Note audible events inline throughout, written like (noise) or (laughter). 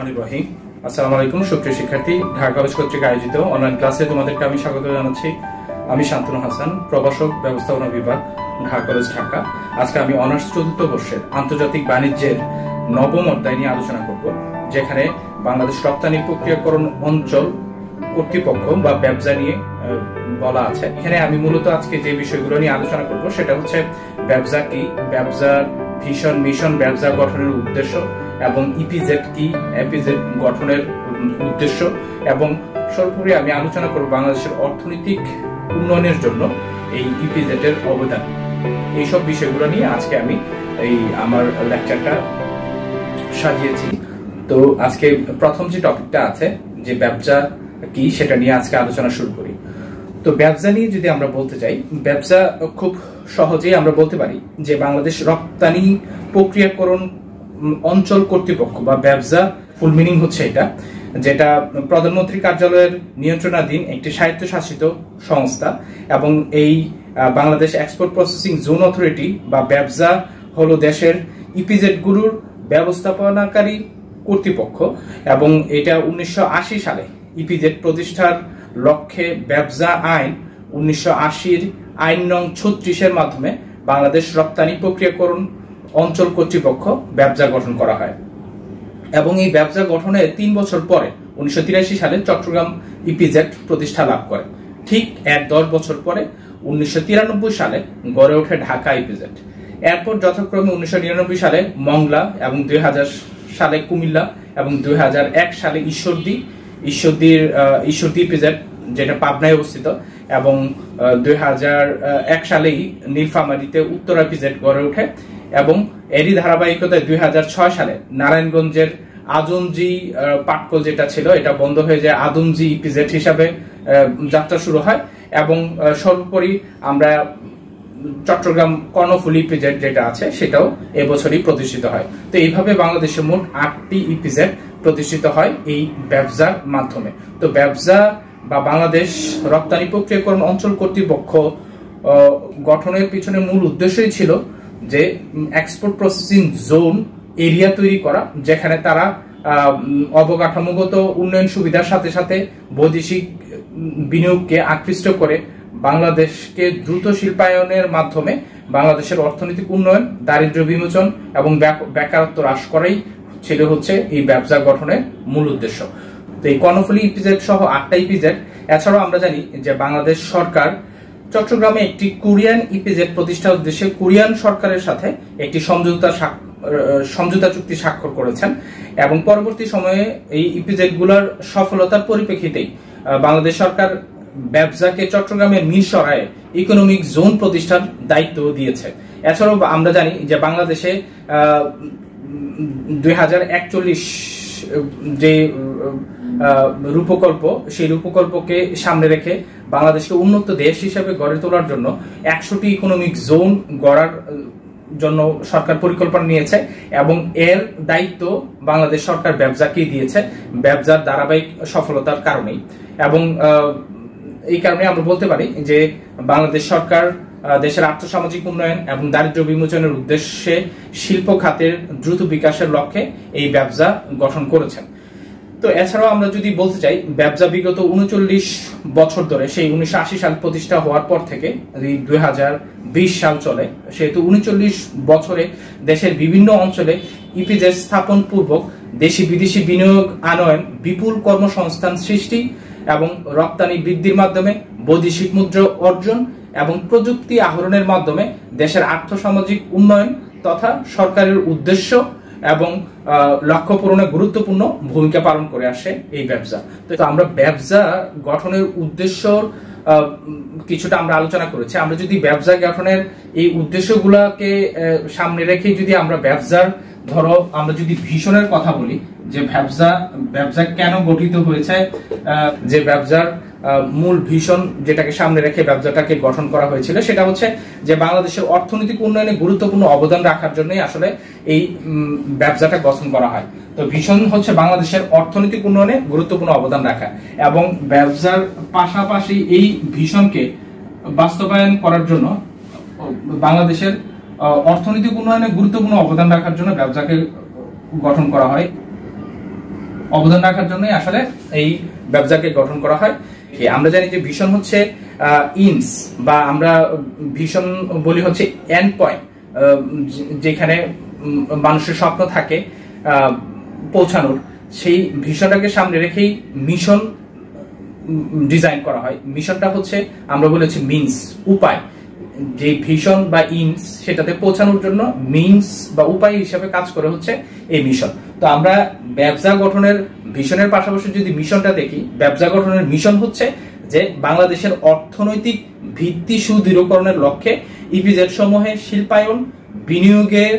আলাইকুম শিক্ষার্থী। ঢাকা কলেজ কর্তৃক আয়োজিত অনলাইন ক্লাসে তোমাদেরকে আমি স্বাগত জানাচ্ছি। আমি হাসান ব্যবস্থাপনা বিভাগ, ঢাকা কলেজ, ঢাকা। আজকে আমি অনার্স চতুর্থ বর্ষের আন্তর্জাতিক বাণিজ্যের নবম অধ্যায় নিয়ে আলোচনা করব, যেখানে বাংলাদেশ রপ্তানি প্রক্রিয়াকরণ অঞ্চল কর্তৃপক্ষ বা ব্যবসা নিয়ে বলা আছে। এখানে আমি মূলত আজকে যে বিষয়গুলো নিয়ে আলোচনা করব, সেটা হচ্ছে ব্যবসা কি, ব্যবসার ভিশন মিশন ব্যবসা গঠনের উদ্দেশ্য এবং ইপিজেড কি এপিজেড গঠনের উদ্দেশ্য এবং সর্বোপরি আমি আলোচনা করব বাংলাদেশের অর্থনৈতিক উন্নয়নের জন্য এই ইপিজেড এর অবদান। এইসব বিষয়গুলো নিয়ে আজকে আমি এই আমার লেকচারটা সাজিয়েছি। তো আজকে প্রথম যে টপিকটা আছে, যে ব্যবসা কি, সেটা নিয়ে আজকে আলোচনা শুরু করি। তো ব্যবসা নিয়ে যদি আমরা বলতে চাই, ব্যবসা খুব সহজেই আমরা বলতে পারি যে বাংলাদেশ রপ্তানি প্রক্রিয়াকরণ অঞ্চল কর্তৃপক্ষ বা ব্যবসা ফুল মিনিং হচ্ছে এটা, যেটা প্রধানমন্ত্রী কার্যালয়ের নিয়ন্ত্রণাধীন একটি স্বায়ত্তশাসিত সংস্থা এবং এই Bangladesh export processing zone authority বা ব্যবসা হলো দেশের ইপিজেডগুলোর ব্যবস্থাপনাকারী কর্তৃপক্ষ এবং এটা উনিশশো আশি সালে ইপিজেড প্রতিষ্ঠার লক্ষ্যে ব্যবসা আইন উনিশশো আশির আইন নং ছত্রিশের মাধ্যমে বাংলাদেশ রপ্তানি প্রক্রিয়াকরণ অঞ্চল কর্তৃপক্ষ ব্যবসা গঠন করা হয়। এবং এই ব্যবসা গঠনের তিন বছর পরে উনিশশো তিরাশি সালে চট্টগ্রাম ইপিজেড প্রতিষ্ঠা লাভ করে। ঠিক এক দশ বছর পরে উনিশশো তিরানব্বই সালে গড়ে ওঠে ঢাকা ইপিজেড। এরপর যথাক্রমে উনিশশো নিরানব্বই সালে মংলা এবং দুই হাজার সালে কুমিল্লা এবং দুই হাজার এক সালে ঈশ্বরদী ঈশ্বরদীর আহ, ঈশ্বরদী ইপিজেড যেটা পাবনায় অবস্থিত এবং দুই হাজার এক সালেই নীলফামারীতে উত্তরা ইপিজেড গড়ে ওঠে এবং এরই ধারাবাহিকতায় দুই হাজার ছয় সালে নারায়ণগঞ্জের আদমজি আহ, পাটকল যেটা ছিল এটা বন্ধ হয়ে যায় আদমজি ইপিজেড হিসাবে যাত্রা শুরু হয় এবং সর্বোপরি আমরা চট্টগ্রাম কর্ণফুলি ইপিজেড যেটা আছে সেটাও এবছরই প্রতিষ্ঠিত হয়। তো এইভাবে বাংলাদেশে মোট আটটি ইপিজেড প্রতিষ্ঠিত হয় এই ব্যবসার মাধ্যমে। তো ব্যবসা বা বাংলাদেশ রপ্তানি প্রক্রিয়াকরণ অঞ্চল কর্তৃপক্ষ গঠনের পিছনে মূল উদ্দেশ্যই ছিল যে এক্সপোর্ট প্রসেসিং জোন এরিয়া তৈরি করা, যেখানে তারা অবকাঠামোগত উন্নয়ন সুবিধার সাথে সাথে বৈদেশিক বিনিয়োগকে আকৃষ্ট করে বাংলাদেশকে দ্রুত শিল্পায়নের মাধ্যমে বাংলাদেশের অর্থনৈতিক উন্নয়ন, দারিদ্র্য বিমোচন এবং বেক- বেকারত্ব হ্রাস করাই ছিল হচ্ছে এই ব্যবসা গঠনের মূল উদ্দেশ্য। তো এই কর্ণফুলী ইপিজেড সহ আটটা ইপিজেড এছাড়াও আমরা জানি যে বাংলাদেশ সরকার চট্টগ্রামে একটি কোরিয়ান ইপিজেড প্রতিষ্ঠার উদ্দেশ্যে কোরিয়ান সরকারের সাথে একটি সমঝোতা সমঝোতা চুক্তি স্বাক্ষর করেছেন এবং পরবর্তী সময়ে এই ইপিজেডগুলার সফলতার পরিপ্রেক্ষিতেই বাংলাদেশ সরকার ব্যবসাকে চট্টগ্রামের মিরসরায় ইকোনমিক জোন প্রতিষ্ঠার দায়িত্ব দিয়েছে। এছাড়াও আমরা জানি যে বাংলাদেশে দুই হাজার একচল্লিশ, যে রূপকল্প, সেই রূপকল্পকে সামনে রেখে বাংলাদেশকে উন্নত দেশ হিসেবে গড়ে তোলার জন্য একশোটি ইকোনমিক জোন গড়ার জন্য সরকার পরিকল্পনা নিয়েছে এবং এর দায়িত্ব বাংলাদেশ সরকার ব্যবসাকেই দিয়েছে, ব্যবসার ধারাবাহিক সফলতার কারণেই। এবং এই কারণে আমরা বলতে পারি যে বাংলাদেশ সরকার দেশের আর্থসামাজিক উন্নয়ন এবং দারিদ্র্য বিমোচনের উদ্দেশ্যে শিল্প খাতের দ্রুত বিকাশের লক্ষ্যে এই ব্যবসা গঠন করেছেন। তো এছাড়াও আমরা যদি বলতে চাই, ব্যবসা বিগত উনচল্লিশ বছর ধরে সেই উনিশশো আশি সাল প্রতিষ্ঠা হওয়ার পর থেকে দুই হাজার বিশ সাল চলে, সেহেতু উনচল্লিশ বছরে দেশের বিভিন্ন অঞ্চলে ইপিজেড স্থাপন পূর্বক দেশি বিদেশি বিনিয়োগ আনয়ন, বিপুল কর্মসংস্থান সৃষ্টি এবং রপ্তানি বৃদ্ধির মাধ্যমে বৈদেশিক মুদ্রা অর্জন এবং প্রযুক্তি আহরণের মাধ্যমে দেশের আর্থসামাজিক উন্নয়ন তথা সরকারের উদ্দেশ্য এবং লক্ষ্য পূরণে গুরুত্বপূর্ণ ভূমিকা পালন করে আসে এই ব্যবসা। তো আমরা ব্যবসা গঠনের উদ্দেশ্য কিছুটা আমরা আলোচনা করেছি। আমরা যদি ব্যবসা গঠনের এই উদ্দেশ্যগুলোকে সামনে রেখে যদি আমরা ব্যবসার, ধরো, আমরা যদি ভীষণের কথা বলি, যে ব্যবসা ব্যবসা কেন গঠিত হয়েছে যে ব্যবসার মূল ভীষণ যেটাকে সামনে রেখে ব্যবসাটাকে গঠন করা হয়েছিল, সেটা হচ্ছে যে বাংলাদেশের অর্থনৈতিক উন্নয়নে গুরুত্বপূর্ণ অবদান রাখার জন্যই আসলে এই ব্যবসাটা গঠন করা হয়। তো ভীষণ হচ্ছে বাংলাদেশের অর্থনৈতিক উন্নয়নে গুরুত্বপূর্ণ অবদান রাখা এবং ব্যবসার পাশাপাশি এই ভীষণকে বাস্তবায়ন করার জন্য বাংলাদেশের অর্থনৈতিক উন্নয়নে গুরুত্বপূর্ণ অবদান রাখার জন্য ব্যবসাকে গঠন করা হয়। অবদান রাখার জন্যই আসলে এই ব্যবসাকে গঠন করা হয়। আমরা জানি যে ভীষণ হচ্ছে ইনস বা আমরা ভীষণ বলি হচ্ছে এন্ড পয়েন্ট যেখানে মানুষের স্বপ্ন থাকে পৌঁছানোর। সেই ভীষণটাকে সামনে রেখেই মিশন ডিজাইন করা হয়। মিশনটা হচ্ছে, আমরা বলেছি মিনস উপায়। যে ভিশন বা ইনস সেটাতে পৌঁছানোর জন্য মিনস বা উপায় হিসাবে কাজ করে হচ্ছে এই মিশন। তো আমরা ব্যবসা গঠনের ভিশনের পাশাপাশি যদি মিশনটা দেখি, ব্যবসা গঠনের মিশন হচ্ছে যে বাংলাদেশের অর্থনৈতিক ভিত্তি সুদৃঢ়করণের লক্ষ্যে ইপিজেড সমূহে শিল্পায়ন, বিনিয়োগের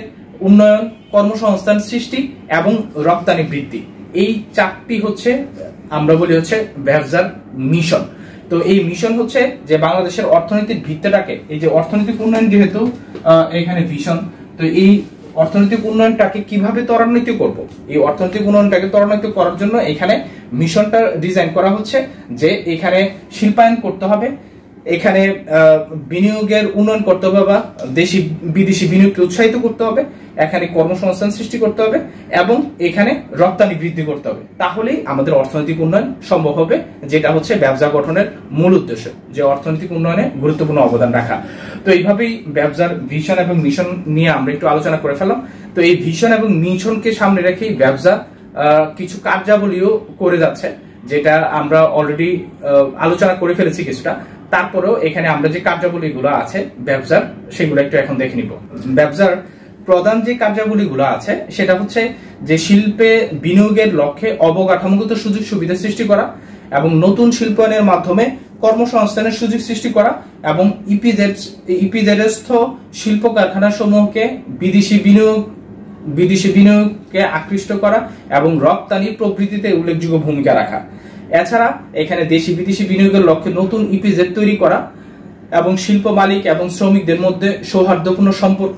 উন্নয়ন, কর্মসংস্থান সৃষ্টি এবং রপ্তানি বৃদ্ধি। এই চারটি হচ্ছে, আমরা বলি হচ্ছে ব্যবসার মিশন। তো এই মিশন হচ্ছে যে বাংলাদেশের অর্থনীতির ভিত্তিটাকে, এই যে অর্থনৈতিক উন্নয়ন যেহেতু এখানে ভিশন তো এই অর্থনৈতিক উন্নয়নটাকে কীভাবে ত্বরান্বিত করব? এই অর্থনৈতিক উন্নয়নটাকে ত্বরান্বিত করার জন্য এখানে মিশনটা ডিজাইন করা হচ্ছে যে এখানে শিল্পায়ন করতে হবে এখানে বিনিয়োগের উন্নয়ন করতে হবে বা দেশি, বিদেশি বিনিয়োগকে উৎসাহিত করতে হবে, এখানে কর্মসংস্থান সৃষ্টি করতে হবে এবং এখানে রপ্তানি বৃদ্ধি করতে হবে। তাহলেই আমাদের অর্থনৈতিক উন্নয়ন সম্ভব হবে, যেটা হচ্ছে ব্যবসা গঠনের মূল উদ্দেশ্য, যে অর্থনৈতিক উন্নয়নে গুরুত্বপূর্ণ অবদান রাখা। তো এইভাবেই ব্যবসার ভিশন এবং মিশন নিয়ে আমরা একটু আলোচনা করে ফেলাম তো এই ভিশন এবং মিশনকে সামনে রেখেই ব্যবসা কিছু কার্যাবলীও করে যাচ্ছে, যেটা আমরা অলরেডি আলোচনা করে ফেলেছি কিছুটা। তারপরেও এখানে আমরা যে কার্যাবলীগুলো আছে, ব্যবসার, সেগুলো একটু এখন দেখে নিব। ব্যবসার প্রধান যে কার্যাবলীগুলো আছে, সেটা হচ্ছে যে শিল্পে বিনিয়োগের লক্ষ্যে অবকাঠামোগত সুযোগ সুবিধা সৃষ্টি করা এবং নতুন শিল্পায়নের মাধ্যমে কর্মসংস্থানের সুযোগ সৃষ্টি করা এবং ইপিজেড, ইপিজেডস্থ শিল্প কারখানা সমূহকে বিদেশি বিনিয়োগ, বিদেশি বিনিয়োগকে আকৃষ্ট করা এবং রপ্তানি প্রবৃত্তিতে উল্লেখযোগ্য ভূমিকা রাখা। এছাড়া এখানে দেশি বিদেশি বিনিয়োগের লক্ষ্যে নতুন ইপিজেড তৈরি করা এবং শিল্প মালিক এবং শ্রমিকদের মধ্যে সৌহার্দ্যপূর্ণ সম্পর্ক,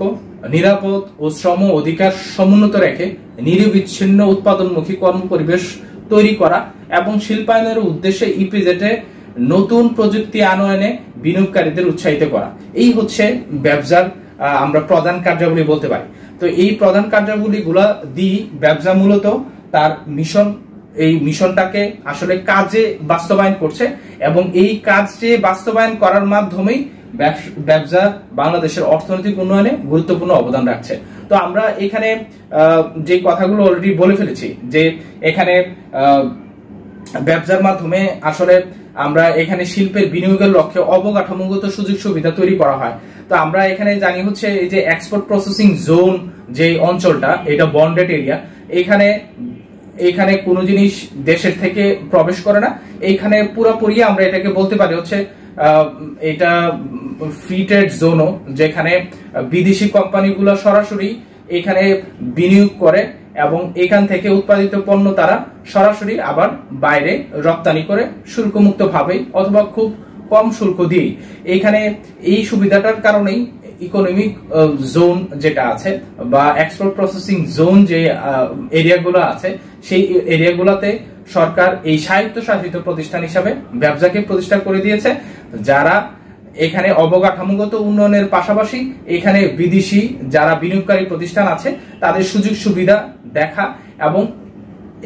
নিরাপদ ও শ্রম অধিকার সমুন্নত রেখে নিরবিচ্ছিন্ন উৎপাদনমুখী কর্ম পরিবেশ তৈরি করা এবং শিল্পায়নের উদ্দেশ্যে ইপিজেটে নতুন প্রযুক্তি আনয়নে বিনিয়োগকারীদের উৎসাহিত করা। এই হচ্ছে ব্যবসার আমরা প্রধান কার্যাবলী বলতে পারি। তো এই প্রধান কার্যাবলী গুলা দিয়ে ব্যবসা মূলত তার মিশন এই মিশনটাকে আসলে কাজে বাস্তবায়ন করছে এবং এই কাজে বাস্তবায়ন করার মাধ্যমেই ব্যবসা বাংলাদেশের অর্থনৈতিক উন্নয়নে গুরুত্বপূর্ণ অবদান রাখছে। তো আমরা এখানে যে কথাগুলো অলরেডি বলে ফেলেছি যে এখানে ব্যবসার মাধ্যমে আসলে আমরা এখানে শিল্পের বিনিয়োগের লক্ষ্যে অবকাঠামোগত সুযোগ সুবিধা তৈরি করা হয়। তো আমরা এখানে জানি হচ্ছে এই যে এক্সপোর্ট প্রসেসিং জোন যে অঞ্চলটা, এটা বন্ডেড এরিয়া এখানে এখানে কোনো জিনিস দেশের থেকে প্রবেশ করে না। এইখানে পুরোপুরি আমরা এটাকে বলতে পারি হচ্ছে এটা ফ্রি ট্রেড জোনও, যেখানে বিদেশি কোম্পানিগুলো সরাসরি এখানে বিনিয়োগ করে এবং এখান থেকে উৎপাদিত পণ্য তারা সরাসরি আবার বাইরে রপ্তানি করে শুল্কমুক্ত ভাবে অথবা খুব কম শুল্ক দিয়েই। এখানে এই সুবিধাটার কারণেই ইকোনমিক জোন যেটা আছে, বা এক্সপোর্ট প্রসেসিং জোন যে এরিয়াগুলো আছে, সেই এরিয়াগুলোতে সরকার এই সাহিত্য শাসিত প্রতিষ্ঠান হিসাবে ব্যবসাকে প্রতিষ্ঠা করে দিয়েছে। যারা এখানে অবকাঠামোগত উন্নয়নের পাশাপাশি এখানে বিদেশি যারা বিনিয়োগকারী প্রতিষ্ঠান আছে, তাদের সুযোগ সুবিধা দেখা এবং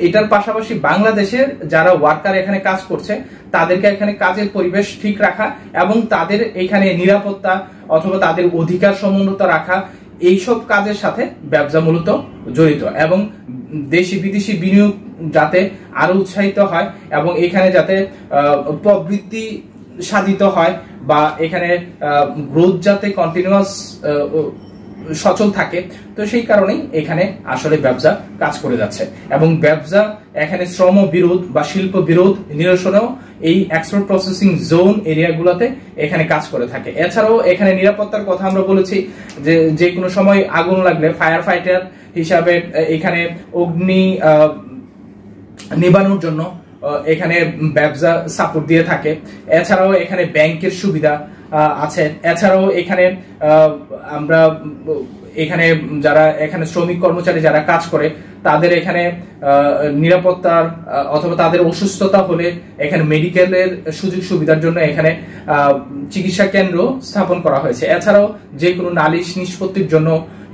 এটার পাশাপাশি বাংলাদেশের যারা ওয়ার্কার এখানে কাজ করছে, তাদেরকে এখানে কাজের পরিবেশ ঠিক রাখা এবং তাদের এখানে নিরাপত্তা অথবা তাদের অধিকার সমুন্নত রাখা, এইসব কাজের সাথে ব্যবসা মূলত জড়িত এবং দেশি বিদেশি বিনিয়োগ যাতে আরও উৎসাহিত হয় এবং এখানে যাতে প্রবৃত্তি সাধিত হয় বা এখানে গ্রোথ যাতে কন্টিনিউয়াস সচল থাকে। তো সেই কারণেই এখানে আসলে ব্যবসা কাজ করে যাচ্ছে। এবং ব্যবসা এখানে শ্রম বিরোধ বা শিল্প বিরোধ নিরসনেও এই এক্সপোর্ট প্রসেসিং জোন এরিয়াগুলোতে এখানে কাজ করে থাকে। এছাড়াও এখানে নিরাপত্তার কথা আমরা বলেছি যে যে কোনো সময় আগুন লাগলে ফায়ার ফাইটার হিসাবে এখানে অগ্নি নিবানোর জন্য এখানে ব্যবসা সাপোর্ট দিয়ে থাকে। এছাড়াও এখানে ব্যাংকের সুবিধা আছে এছাড়াও এখানে আমরা, এখানে যারা, এখানে শ্রমিক কর্মচারী যারা কাজ করে, তাদের এখানে নিরাপত্তার অথবা তাদের অসুস্থতা হলে এখানে মেডিকেলের সুযোগ সুবিধার জন্য এখানে চিকিৎসা কেন্দ্র স্থাপন করা হয়েছে। এছাড়াও যে কোনো নালিশ নিষ্পত্তির জন্য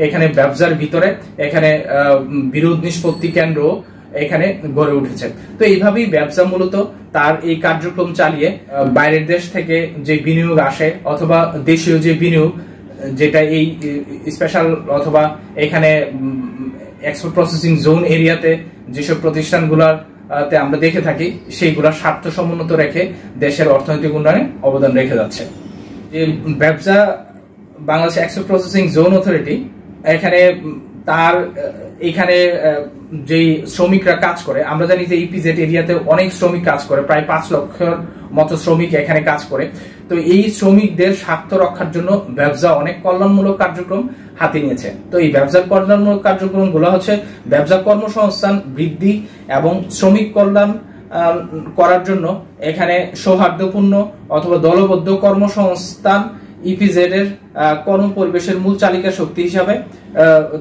এখানে ব্যবসার ভিতরে এখানে বিরোধ নিষ্পত্তি কেন্দ্র এখানে গড়ে উঠেছে। তো এইভাবেই ব্যবসা মূলত তার এই কার্যক্রম চালিয়ে বাইরের দেশ থেকে যে বিনিয়োগ আসে অথবা দেশীয় যে বিনিয়োগ, যেটা এই স্পেশাল অথবা এখানে এক্সপোর্ট প্রসেসিং জোন এরিয়াতে যেসব প্রতিষ্ঠানগুলোর তে আমরা দেখে থাকি, সেইগুলা স্বার্থ সমুন্নত রেখে দেশের অর্থনৈতিক উন্নয়নে অবদান রেখে যাচ্ছে। যে ব্যবসা Bangladesh export processing zone authority এখানে তার এখানে যেই শ্রমিকরা কাজ করে, আমরা জানি যে ইপিজেড এরিয়াতে অনেক শ্রমিক কাজ করে, প্রায় পাঁচ লক্ষের মতো শ্রমিক এখানে কাজ করে। তো এই শ্রমিকদের স্বার্থ রক্ষার জন্য ব্যবসা অনেক কল্যাণমূলক কার্যক্রম হাতে নিয়েছে। তো এই ব্যবসার কল্যাণমূলক কার্যক্রমগুলো হচ্ছে ব্যবসা কর্মসংস্থান বৃদ্ধি এবং শ্রমিক কল্যাণ করার জন্য এখানে সৌহার্দ্যপূর্ণ অথবা দলবদ্ধ কর্মসংস্থান ইপিজেড এর কর্ম পরিবেশের মূল চালিকা শক্তি হিসাবে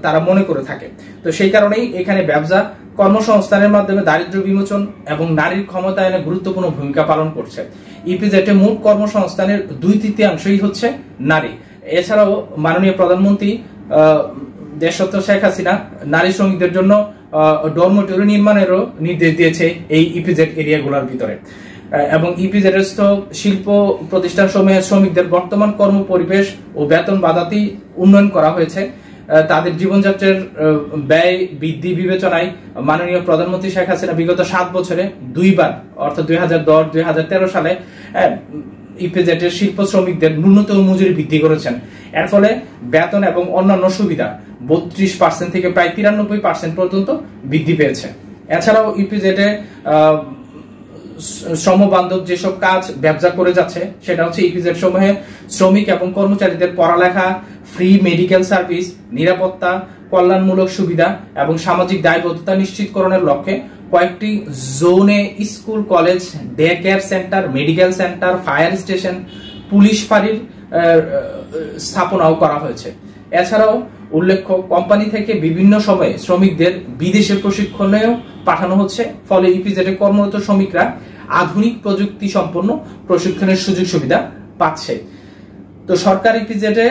তারা মনে করে থাকে। তো সেই কারণেই এখানে ব্যবসা, কর্মসংস্থানের মাধ্যমে দারিদ্র বিমোচন এবং নারীর ক্ষমতায়নে গুরুত্বপূর্ণ ভূমিকা পালন করছে। ইপিজেডে মোট কর্মসংস্থানের দুই তৃতীয়াংশই হচ্ছে নারী। এছাড়াও মাননীয় প্রধানমন্ত্রী দেশত্ব শেখ হাসিনা নারী শ্রমিকদের জন্য ডরমটোরি নির্মাণেরও নির্দেশ দিয়েছে এই ইপিজেড এরিয়াগুলোর ভিতরে। এবং ইপিজেড শিল্প প্রতিষ্ঠান সমূহের শ্রমিকদের বর্তমান কর্ম পরিবেশ ও বেতন বাধাতি উন্নয়ন করা হয়েছে। তাদের জীবনযাত্রার ব্যয় বৃদ্ধি বিবেচনায় মাননীয় প্রধানমন্ত্রী শেখ হাসিনা বিগত সাত বছরে দুইবার, অর্থাৎ দুই হাজার দশ, দুই হাজার তেরো সালে ইপিজেটের শিল্প শ্রমিকদের ন্যূনতম মজুরি বৃদ্ধি করেছেন। এর ফলে বেতন এবং অন্যান্য সুবিধা বত্রিশ পার্সেন্ট থেকে প্রায় তিরানব্বই পার্সেন্ট পর্যন্ত বৃদ্ধি পেয়েছে। এছাড়াও ইপিজেটে শ্রমবান্ধব যেসব কাজ ব্যবসা করে যাচ্ছে, সেটা হচ্ছে ইপিজেড সমূহে শ্রমিক এবং কর্মচারীদের পড়ালেখা ফ্রি মেডিকেল সার্ভিস নিরাপত্তা, কল্যাণমূলক সুবিধা এবং সামাজিক দায়বদ্ধতা নিশ্চিতকরণের লক্ষ্যে কয়েকটি জোনে school, college day care centre medical centre fire station police ফাঁড়ির স্থাপনাও করা হয়েছে। এছাড়াও উল্লেখ্য, কোম্পানি থেকে বিভিন্ন সময়ে শ্রমিকদের বিদেশে প্রশিক্ষণেও পাঠানো হচ্ছে। ফলে ইপিজেডে কর্মরত শ্রমিকরা আধুনিক প্রযুক্তি সম্পন্ন প্রশিক্ষণের সুযোগ সুবিধা পাচ্ছে। তো সরকার ইপিজেডে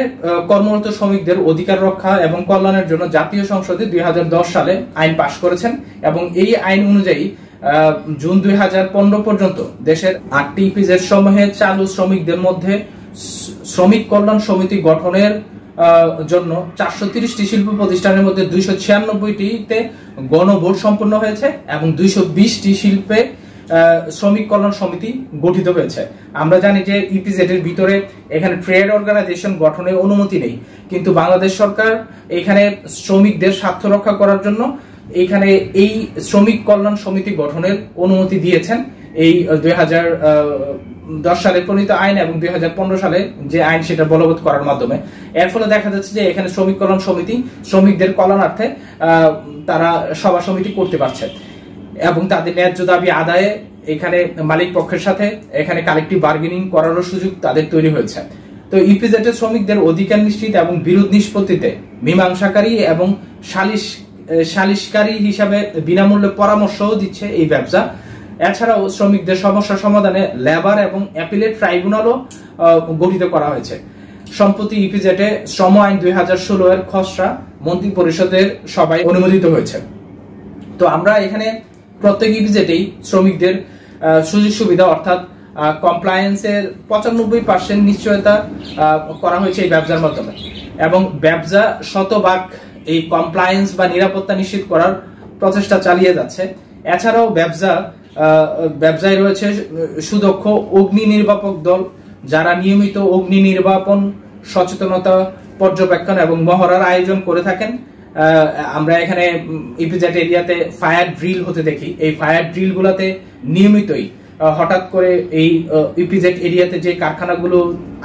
কর্মরত শ্রমিকদের অধিকার রক্ষা এবং কল্যাণের জন্য জাতীয় সংসদে দুই হাজার দশ সালে আইন পাশ করেছেন এবং এই আইন অনুযায়ী জুন দুই হাজার পনেরো পর্যন্ত দেশের আটটি ইপিজেড সমূহে চালু শ্রমিকদের মধ্যে শ্রমিক কল্যাণ সমিতি গঠনের জন্য চারশো তিরিশটি শিল্প প্রতিষ্ঠানের মধ্যে দুইশো ছিয়ানব্বইটিতে গণভোট সম্পন্ন হয়েছে এবং দুইশো বিশটি শিল্পে শ্রমিক কল্যাণ সমিতি গঠিত হয়েছে। আমরা জানি যে ইপিজেড এর ভিতরে এখানে ট্রেড অর্গানাইজেশন গঠনের অনুমতি নেই। কিন্তু বাংলাদেশ সরকার এখানে শ্রমিকদের স্বার্থ রক্ষা করার জন্য এখানে এই শ্রমিক কল্যাণ সমিতি গঠনের অনুমতি দিয়েছেন। এই দুই হাজার দশ সালে প্রণীত আইন এবং দুই হাজার পনেরো সালে যে আইন সেটা বলবৎ করার মাধ্যমে। এর ফলে দেখা যাচ্ছে যে এখানে শ্রমিক কল্যাণ সমিতি, শ্রমিকদের কল্যাণার্থে তারা সভা সমিতি করতে পারছে এবং তাদের ন্যায্য দাবি আদায়ে এখানে মালিক পক্ষের সাথে এখানে কালেকটিভ বার্গেনিং করারও সুযোগ তাদের তৈরি হয়েছে। তো ইপিজেটের শ্রমিকদের অধিকার নিশ্চিত এবং বিরোধ নিষ্পত্তিতে মীমাংসাকারী এবং সালিশ সালিশকারী হিসাবে বিনামূল্যে পরামর্শও দিচ্ছে এই ব্যবসা। এছাড়াও শ্রমিকদের সমস্যা সমাধানে লেবার এবং অ্যাপিলেট ট্রাইব্যুনালও গঠিত করা হয়েছে। সম্প্রতি ইপিজেটে শ্রম আইন দুই হাজার ষোলো এর খসড়া মন্ত্রী পরিষদের সভায় অনুমোদিত হয়েছে। তো আমরা এখানে প্রত্যেক ইপিজেটেই শ্রমিকদের সুযোগ সুবিধা অর্থাৎ কমপ্লায়েন্সের পঁচানব্বই পার্সেন্ট নিশ্চয়তা করা হয়েছে এই ব্যবসার মাধ্যমে। এবং ব্যবসা শতভাগ এই কমপ্লায়েন্স বা নিরাপত্তা নিশ্চিত করার প্রচেষ্টা চালিয়ে যাচ্ছে। এছাড়াও ব্যবসা ব্যবসায় রয়েছে, সুদক্ষ অগ্নি নির্বাপক দল, যারা নিয়মিত অগ্নি নির্বাপন, সচেতনতা, পর্যবেক্ষণ এবং মহড়ার আয়োজন করে থাকেন। আমরা এখানে ইপিজেট এরিয়াতে ফায়ার ড্রিল হতে দেখি। এই ফায়ার ড্রিল গুলাতে নিয়মিতই হঠাৎ করে এই ইপিজেট এরিয়াতে যে কারখানাগুলো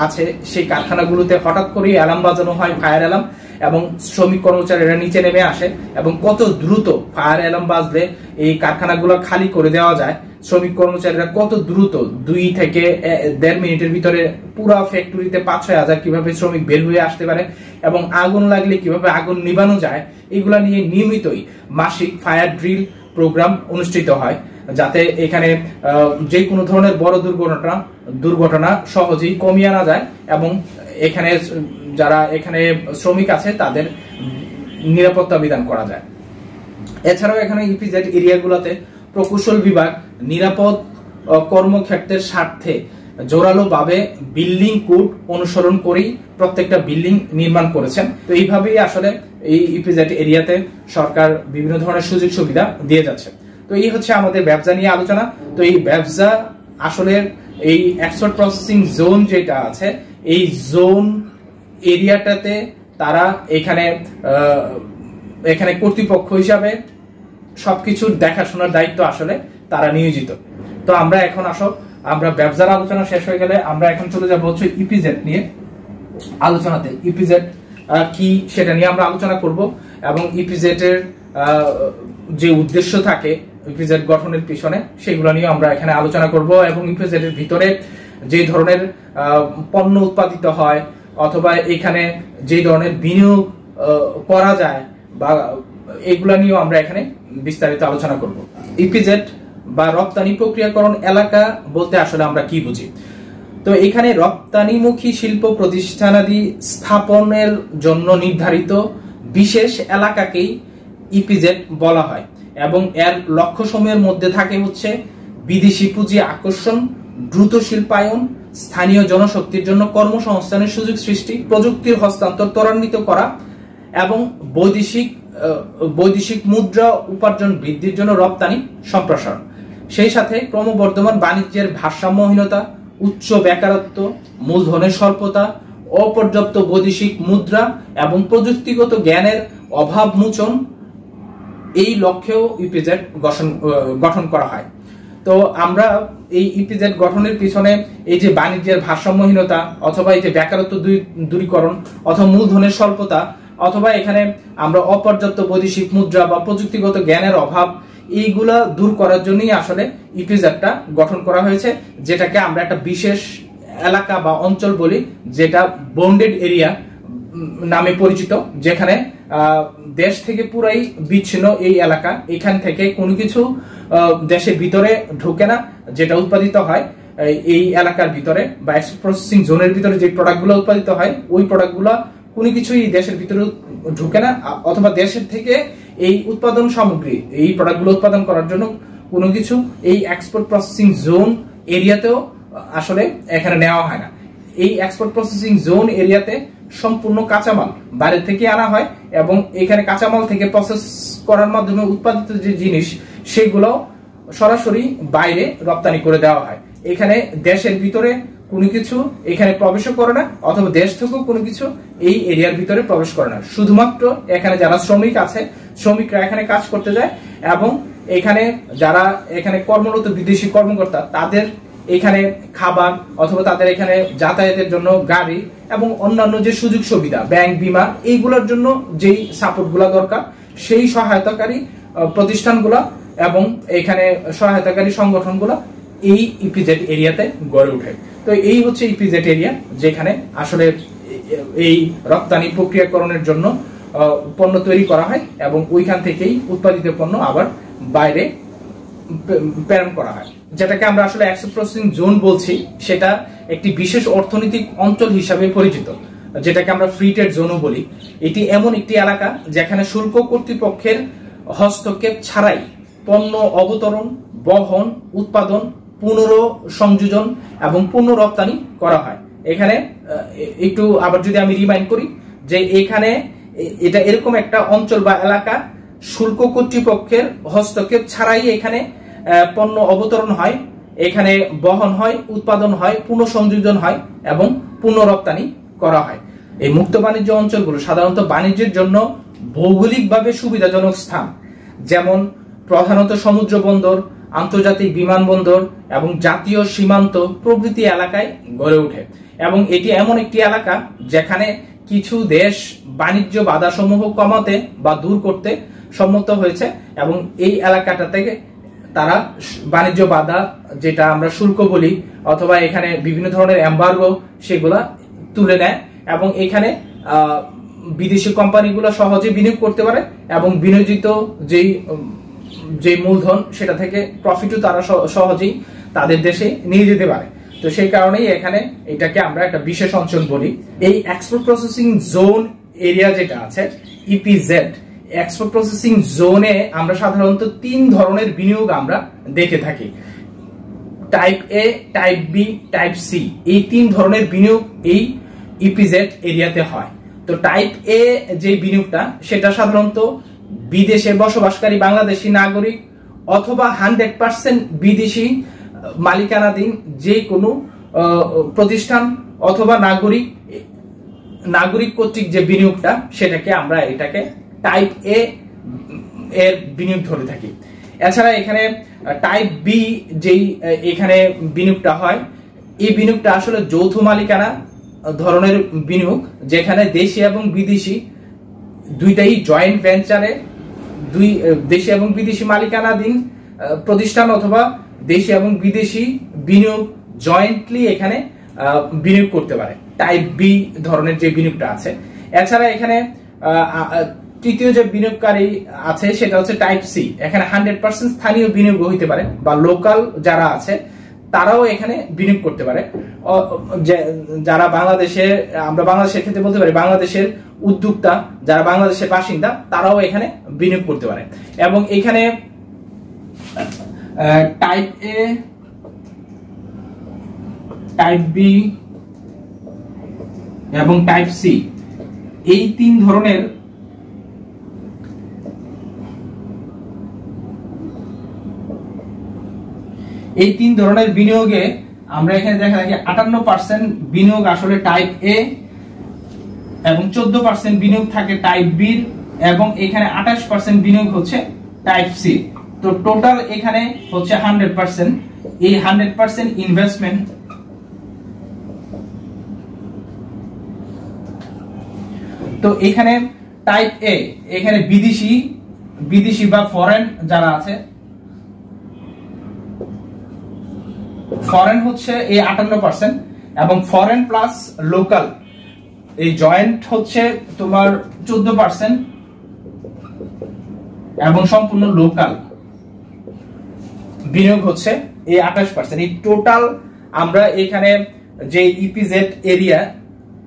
আছে, সেই কারখানাগুলোতে হঠাৎ করে অ্যালার্ম বাজানো হয়, ফায়ার অ্যালার্ম। এবং শ্রমিক কর্মচারীরা নিচে নেমে আসে এবং কত দ্রুত ফায়ার অ্যালার্ম বাজলে এই কারখানাগুলো খালি করে দেওয়া যায়। শ্রমিক কর্মচারীরা কত দ্রুত দুই থেকে দেড় মিনিটের ভিতরে পুরা ফ্যাক্টরিতে পাঁচ ছয় হাজার কীভাবে শ্রমিক বের হয়ে আসতে পারে এবং আগুন লাগলে কীভাবে আগুন নিবানো যায়, এগুলা নিয়ে নিয়মিতই মাসিক ফায়ার ড্রিল প্রোগ্রাম অনুষ্ঠিত হয় যাতে এখানে যে কোনো ধরনের বড় দুর্ঘটনা দুর্ঘটনা সহজেই কমিয়ে আনা যায় এবং এখানে যারা এখানে শ্রমিক আছে, তাদের নিরাপত্তা বিধান করা যায়। এছাড়াও এখানে ইপিজেড এরিয়াগুলোতে প্রকৌশল বিভাগ নিরাপদ কর্মক্ষেত্রের স্বার্থে জোরালোভাবে বিল্ডিং কোড অনুসরণ করেই প্রত্যেকটা বিল্ডিং নির্মাণ করেছেন। তো এইভাবেই আসলে এই ইপিজেড এরিয়াতে সরকার বিভিন্ন ধরনের সুযোগ সুবিধা দিয়ে যাচ্ছে। তো এই হচ্ছে আমাদের ব্যবসা নিয়ে আলোচনা। তো এই ব্যবসা আসলে এই এক্সপোর্ট প্রসেসিং জোন যেটা আছে, এই জোন এরিয়াটাতে তারা এখানে এখানে কর্তৃপক্ষ হিসাবে সবকিছুর দেখাশোনার দায়িত্ব আসলে তারা নিয়োজিত। তো আমরা এখন আসো, আমরা ব্যবসার আলোচনা শেষ হয়ে গেলে আমরা এখন চলে যাব হচ্ছে ইপিজেড নিয়ে আলোচনাতে। ইপিজেড কি সেটা নিয়ে আমরা আলোচনা করব এবং ইপিজেড এর যে উদ্দেশ্য থাকে ইপিজেড গঠনের পিছনে, সেগুলো নিয়ে আমরা এখানে আলোচনা করব এবং ইপিজেড এর ভিতরে যে ধরনের পণ্য উৎপাদিত হয় অথবা এখানে যে ধরনের বিনিয়োগ করা যায় বা এগুলা নিয়েও আমরা এখানে বিস্তারিত আলোচনা করব। ইপিজেড বা রপ্তানি প্রক্রিয়াকরণ এলাকা বলতে আসলে আমরা কি বুঝি? তো এখানে রপ্তানিমুখী শিল্প প্রতিষ্ঠানাদি স্থাপনের জন্য নির্ধারিত বিশেষ এলাকাকেই ইপিজেড বলা হয় এবং এর লক্ষ্য সময়ের মধ্যে থাকে হচ্ছে বিদেশি পুঁজি আকর্ষণ, দ্রুত শিল্পায়ন স্থানীয় জনশক্তির জন্য কর্মসংস্থানের সুযোগ সৃষ্টি, প্রযুক্তির হস্তান্তর ত্বরান্বিত করা এবং বৈদেশিক বৈদেশিক মুদ্রা উপার্জন বৃদ্ধির জন্য রপ্তানি, সম্প্রসারণ। সেই সাথে ক্রমবর্ধমান বাণিজ্যের ভারসাম্যহীনতা, উচ্চ বেকারত্ব, মূলধনের স্বল্পতা, অপর্যাপ্ত বৈদেশিক মুদ্রা এবং প্রযুক্তিগত জ্ঞানের অভাব মোচন এই লক্ষ্যেও ইপিজেড গঠন গঠন করা হয়। তো আমরা এই ইপিজেড গঠনের পিছনে এই যে বাণিজ্যের ভারসাম্যহীনতা অথবা এই যে বেকারত্ব দূরীকরণ অথবা মূলধনের স্বল্পতা অথবা এখানে আমরা অপর্যাপ্ত বৈদেশিক মুদ্রা বা প্রযুক্তিগত জ্ঞানের অভাব, এইগুলা দূর করার জন্যই আসলে ইপিজেডটা গঠন করা হয়েছে, যেটাকে আমরা একটা বিশেষ এলাকা বা অঞ্চল বলি, যেটা বন্ডেড এরিয়া নামে পরিচিত, যেখানে দেশ থেকে পুরাই বিচ্ছিন্ন এই এলাকা। এখান থেকে কোনো কিছু দেশের ভিতরে ঢুকে না, যেটা উৎপাদিত হয়, এই এলাকার ভিতরে বা প্রসেসিং জোনের ভিতরে যে প্রোডাক্টগুলো উৎপাদিত হয়, ওই প্রোডাক্টগুলো কোনো কিছুই দেশের ভিতরে ঢুকে না অথবা দেশের থেকে এই উৎপাদন সামগ্রী, এই প্রোডাক্টগুলো উৎপাদন করার জন্য কোনো কিছু এই এক্সপোর্ট প্রসেসিং জোন এরিয়াতেও আসলে এখানে নেওয়া হয় না। এই এক্সপোর্ট প্রসেসিং জোন এরিয়াতে সম্পূর্ণ কাঁচামাল বাইরে থেকে আনা হয় এবং এখানে কাঁচামাল থেকে প্রসেস করার মাধ্যমে উৎপাদিত যে জিনিস, সেগুলো সরাসরি বাইরে রপ্তানি করে দেওয়া হয়। এখানে দেশের ভিতরে কোনো কিছু এখানে প্রবেশও করে না, অথবা দেশ থেকেও কোনো কিছু এই এরিয়ার ভিতরে প্রবেশ করে না। শুধুমাত্র এখানে যারা শ্রমিক আছে, শ্রমিকরা এখানে কাজ করতে যায় এবং এখানে যারা এখানে কর্মরত বিদেশি কর্মকর্তা, তাদের এখানে খাবার অথবা তাদের এখানে যাতায়াতের জন্য গাড়ি এবং অন্যান্য যে সুযোগ সুবিধা, ব্যাংক, বিমা, এইগুলোর জন্য যেই সাপোর্টগুলো দরকার, সেই সহায়তাকারী প্রতিষ্ঠানগুলো এবং এখানে সহায়তাকারী সংগঠনগুলো এই ইপিজেড এরিয়াতে গড়ে ওঠে। তো এই হচ্ছে ইপিজেড এরিয়া, যেখানে আসলে এই রপ্তানি প্রক্রিয়াকরণের জন্য পণ্য তৈরি করা হয় এবং ওইখান থেকেই উৎপাদিত পণ্য আবার বাইরে প্রেরণ করা হয়। যেটাকে আমরা আসলে অ্যাক্সেস প্রসেসিং জোন বলছি, সেটা একটি বিশেষ অর্থনৈতিক অঞ্চল হিসাবে পরিচিত, যেটাকে আমরা ফ্রি ট্রেড জোনও বলি। এটি এমন একটি এলাকা যেখানে শুল্ক কর্তৃপক্ষের হস্তক্ষেপ ছাড়াই পণ্য অবতরণ, বহন, উৎপাদন পুনর সংযোজন এবং পুনঃ রপ্তানি করা হয়। এখানে একটু আবার যদি আমি রিমাইন্ড করি যে এখানে এটা এরকম একটা অঞ্চল বা এলাকা শুল্ক কর্তৃপক্ষের হস্তক্ষেপ ছাড়াই এখানে পণ্য অবতরণ হয়, এখানে বহন হয়, উৎপাদন হয়, পুনঃসংযোজন হয় এবং পুনঃরপ্তানি করা হয়। এই মুক্ত বাণিজ্য অঞ্চলগুলো সাধারণত বাণিজ্যের জন্য ভৌগোলিকভাবে সুবিধাজনক স্থান, যেমন প্রধানত সমুদ্র বন্দর, আন্তর্জাতিক বিমানবন্দর এবং জাতীয় সীমান্ত প্রভৃতি এলাকায় গড়ে ওঠে। এবং এটি এমন একটি এলাকা যেখানে কিছু দেশ বাণিজ্য বাধাসমূহ কমাতে বা দূর করতে সম্মত হয়েছে এবং এই এলাকাটা থেকে তারা বাণিজ্য বাধা যেটা আমরা শুল্ক বলি, অথবা এখানে বিভিন্ন ধরনের এম্বার্গো সেগুলা তুলে নেয় এবং এখানে বিদেশি কোম্পানিগুলো সহজে বিনিয়োগ করতে পারে এবং বিনিয়োজিত যেই, যে মূলধন সেটা থেকে প্রফিটও তারা সহজেই তাদের দেশে নিয়ে যেতে পারে। তো সেই কারণেই এখানে এটাকে আমরা একটা বিশেষ অঞ্চল বলি। এই এক্সপোর্ট প্রসেসিং জোন এরিয়া যেটা আছে ইপিজেড এক্সপোর্ট প্রসেসিং জোনে আমরা সাধারণত তিন ধরনের বিনিয়োগ আমরা দেখে থাকি। Type A type B type C এই তিন ধরনের বিনিয়োগ এই ইপিজেড এরিয়াতে হয়। তো টাইপ এ যে বিনিয়োগটা, সেটা সাধারণত বিদেশে বসবাসকারী বাংলাদেশি নাগরিক অথবা হান্ড্রেড পার্সেন্ট বিদেশি মালিকানাধীন যে কোনো প্রতিষ্ঠান অথবা নাগরিক নাগরিক কর্তৃক যে বিনিয়োগটা, সেটাকে আমরা এটাকে টাইপ এ এর বিনিয়োগ ধরে থাকি। এছাড়া এখানে টাইপ বি যেই এখানে বিনিয়োগটা হয়, এই বিনিয়োগটা আসলে যৌথ মালিকানা ধরনের বিনিয়োগ, যেখানে দেশি এবং বিদেশি দুইটাই জয়েন্ট ভেঞ্চারে দুই দেশি এবং বিদেশি মালিকানাধীন প্রতিষ্ঠান অথবা দেশি এবং বিদেশি বিনিয়োগ জয়েন্টলি এখানে বিনিয়োগ করতে পারে। টাইপ বি ধরনের যে বিনিয়োগটা আছে। এছাড়া এখানে তৃতীয় যে বিনিয়োগকারী আছে, সেটা হচ্ছে টাইপ সি এখানে হান্ড্রেড পার্সেন্ট স্থানীয় বিনিয়োগ হইতে পারে, বা লোকাল যারা আছে, তারাও এখানে বিনিয়োগ করতে পারে। যারা বাংলাদেশে, আমরা বাংলাদেশের ক্ষেত্রে বলতে পারি বাংলাদেশের উদ্যোক্তা, যারা বাংলাদেশের বাসিন্দা, তারাও এখানে বিনিয়োগ করতে পারে। এবং এখানে টাইপ এ টাইপ বি এবং টাইপ সি এই তিন ধরনের এই তিন ধরনের বিনিয়োগে আমরা এখানে দেখা যায় আটান্ন পার্সেন্ট বিনিয়োগ আসলে টাইপ এ এবং চোদ্দ পার্সেন্ট বিনিয়োগ থাকে টাইপ বি এবং এখানে আঠাশ পার্সেন্ট বিনিয়োগ হচ্ছে টাইপ সি তো টোটাল এখানে হচ্ছে হান্ড্রেড পার্সেন্ট এই হান্ড্রেড পার্সেন্ট ইনভেস্টমেন্ট তো এখানে টাইপ এ এখানে বিদেশি বিদেশি বা ফরেন যারা আছে ফরেন হচ্ছে এই আটান্ন পার্সেন্ট এবং ফরেন প্লাস লোকাল এই জয়েন্ট হচ্ছে তোমার চোদ্দ পার্সেন্ট এবং সম্পূর্ণ লোকাল বিনিয়োগ হচ্ছে এই আঠাশ পার্সেন্ট এই টোটাল আমরা এখানে যে ইপিজেড এরিয়া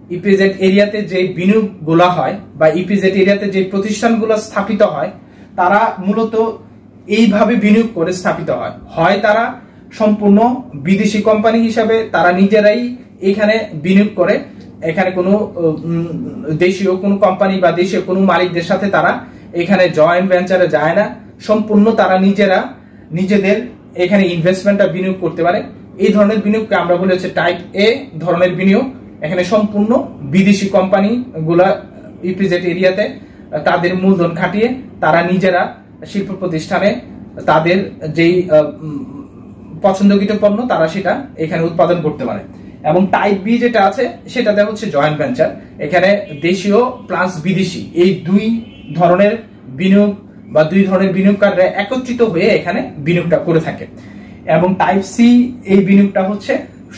ইপিজেড এরিয়াতে যে বিনিয়োগগুলা হয় বা ইপিজেড এরিয়াতে যে প্রতিষ্ঠানগুলো স্থাপিত হয়, তারা মূলত এইভাবে বিনিয়োগ করে স্থাপিত হয়। হয় তারা সম্পূর্ণ বিদেশি কোম্পানি হিসাবে তারা নিজেরাই এখানে বিনিয়োগ করে। এখানে কোনো দেশীয় কোনো কোম্পানি বা দেশীয় কোনো মালিকদের সাথে তারা এখানে জয়েন্ট ভেঞ্চারে যায় না। সম্পূর্ণ তারা নিজেরা, নিজেদের এখানে ইনভেস্টমেন্টটা বিনিয়োগ করতে পারে। এই ধরনের বিনিয়োগকে আমরা বলি হচ্ছে টাইপ এ ধরনের বিনিয়োগ। এখানে সম্পূর্ণ বিদেশি কোম্পানি গুলা ইপিজেড এরিয়াতে তাদের মূলধন খাটিয়ে তারা নিজেরা শিল্প প্রতিষ্ঠানে তাদের যেই পছন্দকৃত পণ্য, তারা সেটা এখানে উৎপাদন করতে পারে। এবং টাইপ বি যেটা আছে, সেটাতে হচ্ছে জয়েন্ট ভেঞ্চার এখানে দেশীয় প্লাস বিদেশি, এই দুই ধরনের বিনিয়োগ বা দুই ধরনের বিনিয়োগকারীরা একত্রিত হয়ে এখানে বিনিয়োগটা করে থাকে। এবং টাইপ সি এই বিনিয়োগটা হচ্ছে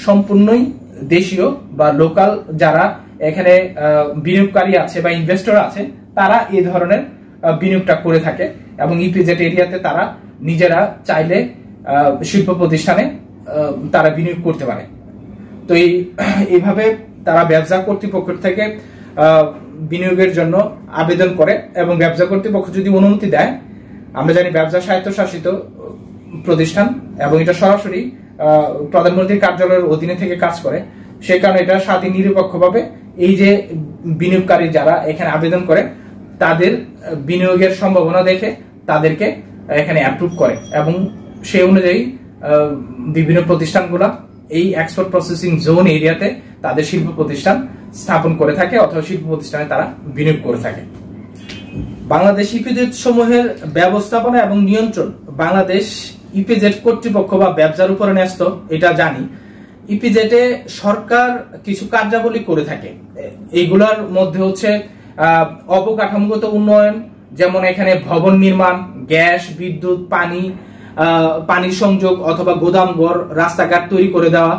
সম্পূর্ণই দেশীয় বা লোকাল যারা এখানে বিনিয়োগকারী আছে বা ইনভেস্টর আছে, তারা এই ধরনের বিনিয়োগটা করে থাকে। এবং ইপিজেড এরিয়াতে তারা নিজেরা চাইলে শিল্প প্রতিষ্ঠানে তারা বিনিয়োগ করতে পারে। তো এই এইভাবে তারা ব্যবসা কর্তৃপক্ষ থেকে বিনিয়োগের জন্য আবেদন করে এবং ব্যবসা কর্তৃপক্ষ যদি অনুমতি দেয়, আমরা জানি ব্যবসা স্বায়ত্তশাসিত প্রতিষ্ঠান এবং এটা সরাসরি প্রধানমন্ত্রীর কার্যালয়ের অধীনে থেকে কাজ করে। সে কারণে এটা স্বাধীন, নিরপেক্ষভাবে এই যে বিনিয়োগকারী যারা এখানে আবেদন করে, তাদের বিনিয়োগের সম্ভাবনা দেখে তাদেরকে এখানে অ্যাপ্রুভ করে এবং সেই অনুযায়ী বিভিন্ন প্রতিষ্ঠানগুলা এই এক্সপোর্ট প্রসেসিং জোন এরিয়াতে তাদের শিল্প প্রতিষ্ঠান স্থাপন করে থাকে অথবা শিল্প প্রতিষ্ঠানে তারা বিনিয়োগ করে থাকে। বাংলাদেশ ইপিজেড সমূহের ব্যবস্থাপনা এবং নিয়ন্ত্রণ বাংলাদেশ ইপিজেড কর্তৃপক্ষ বা ব্যবসার উপরে ন্যস্ত, এটা জানি। ইপিজেডে সরকার কিছু কার্যাবলী করে থাকে। এইগুলোর মধ্যে হচ্ছে অবকাঠামোগত উন্নয়ন, যেমন এখানে ভবন নির্মাণ, গ্যাস, বিদ্যুৎ, পানি পানির সংযোগ অথবা গোদামঘর রাস্তাঘাট তৈরি করে দেওয়া,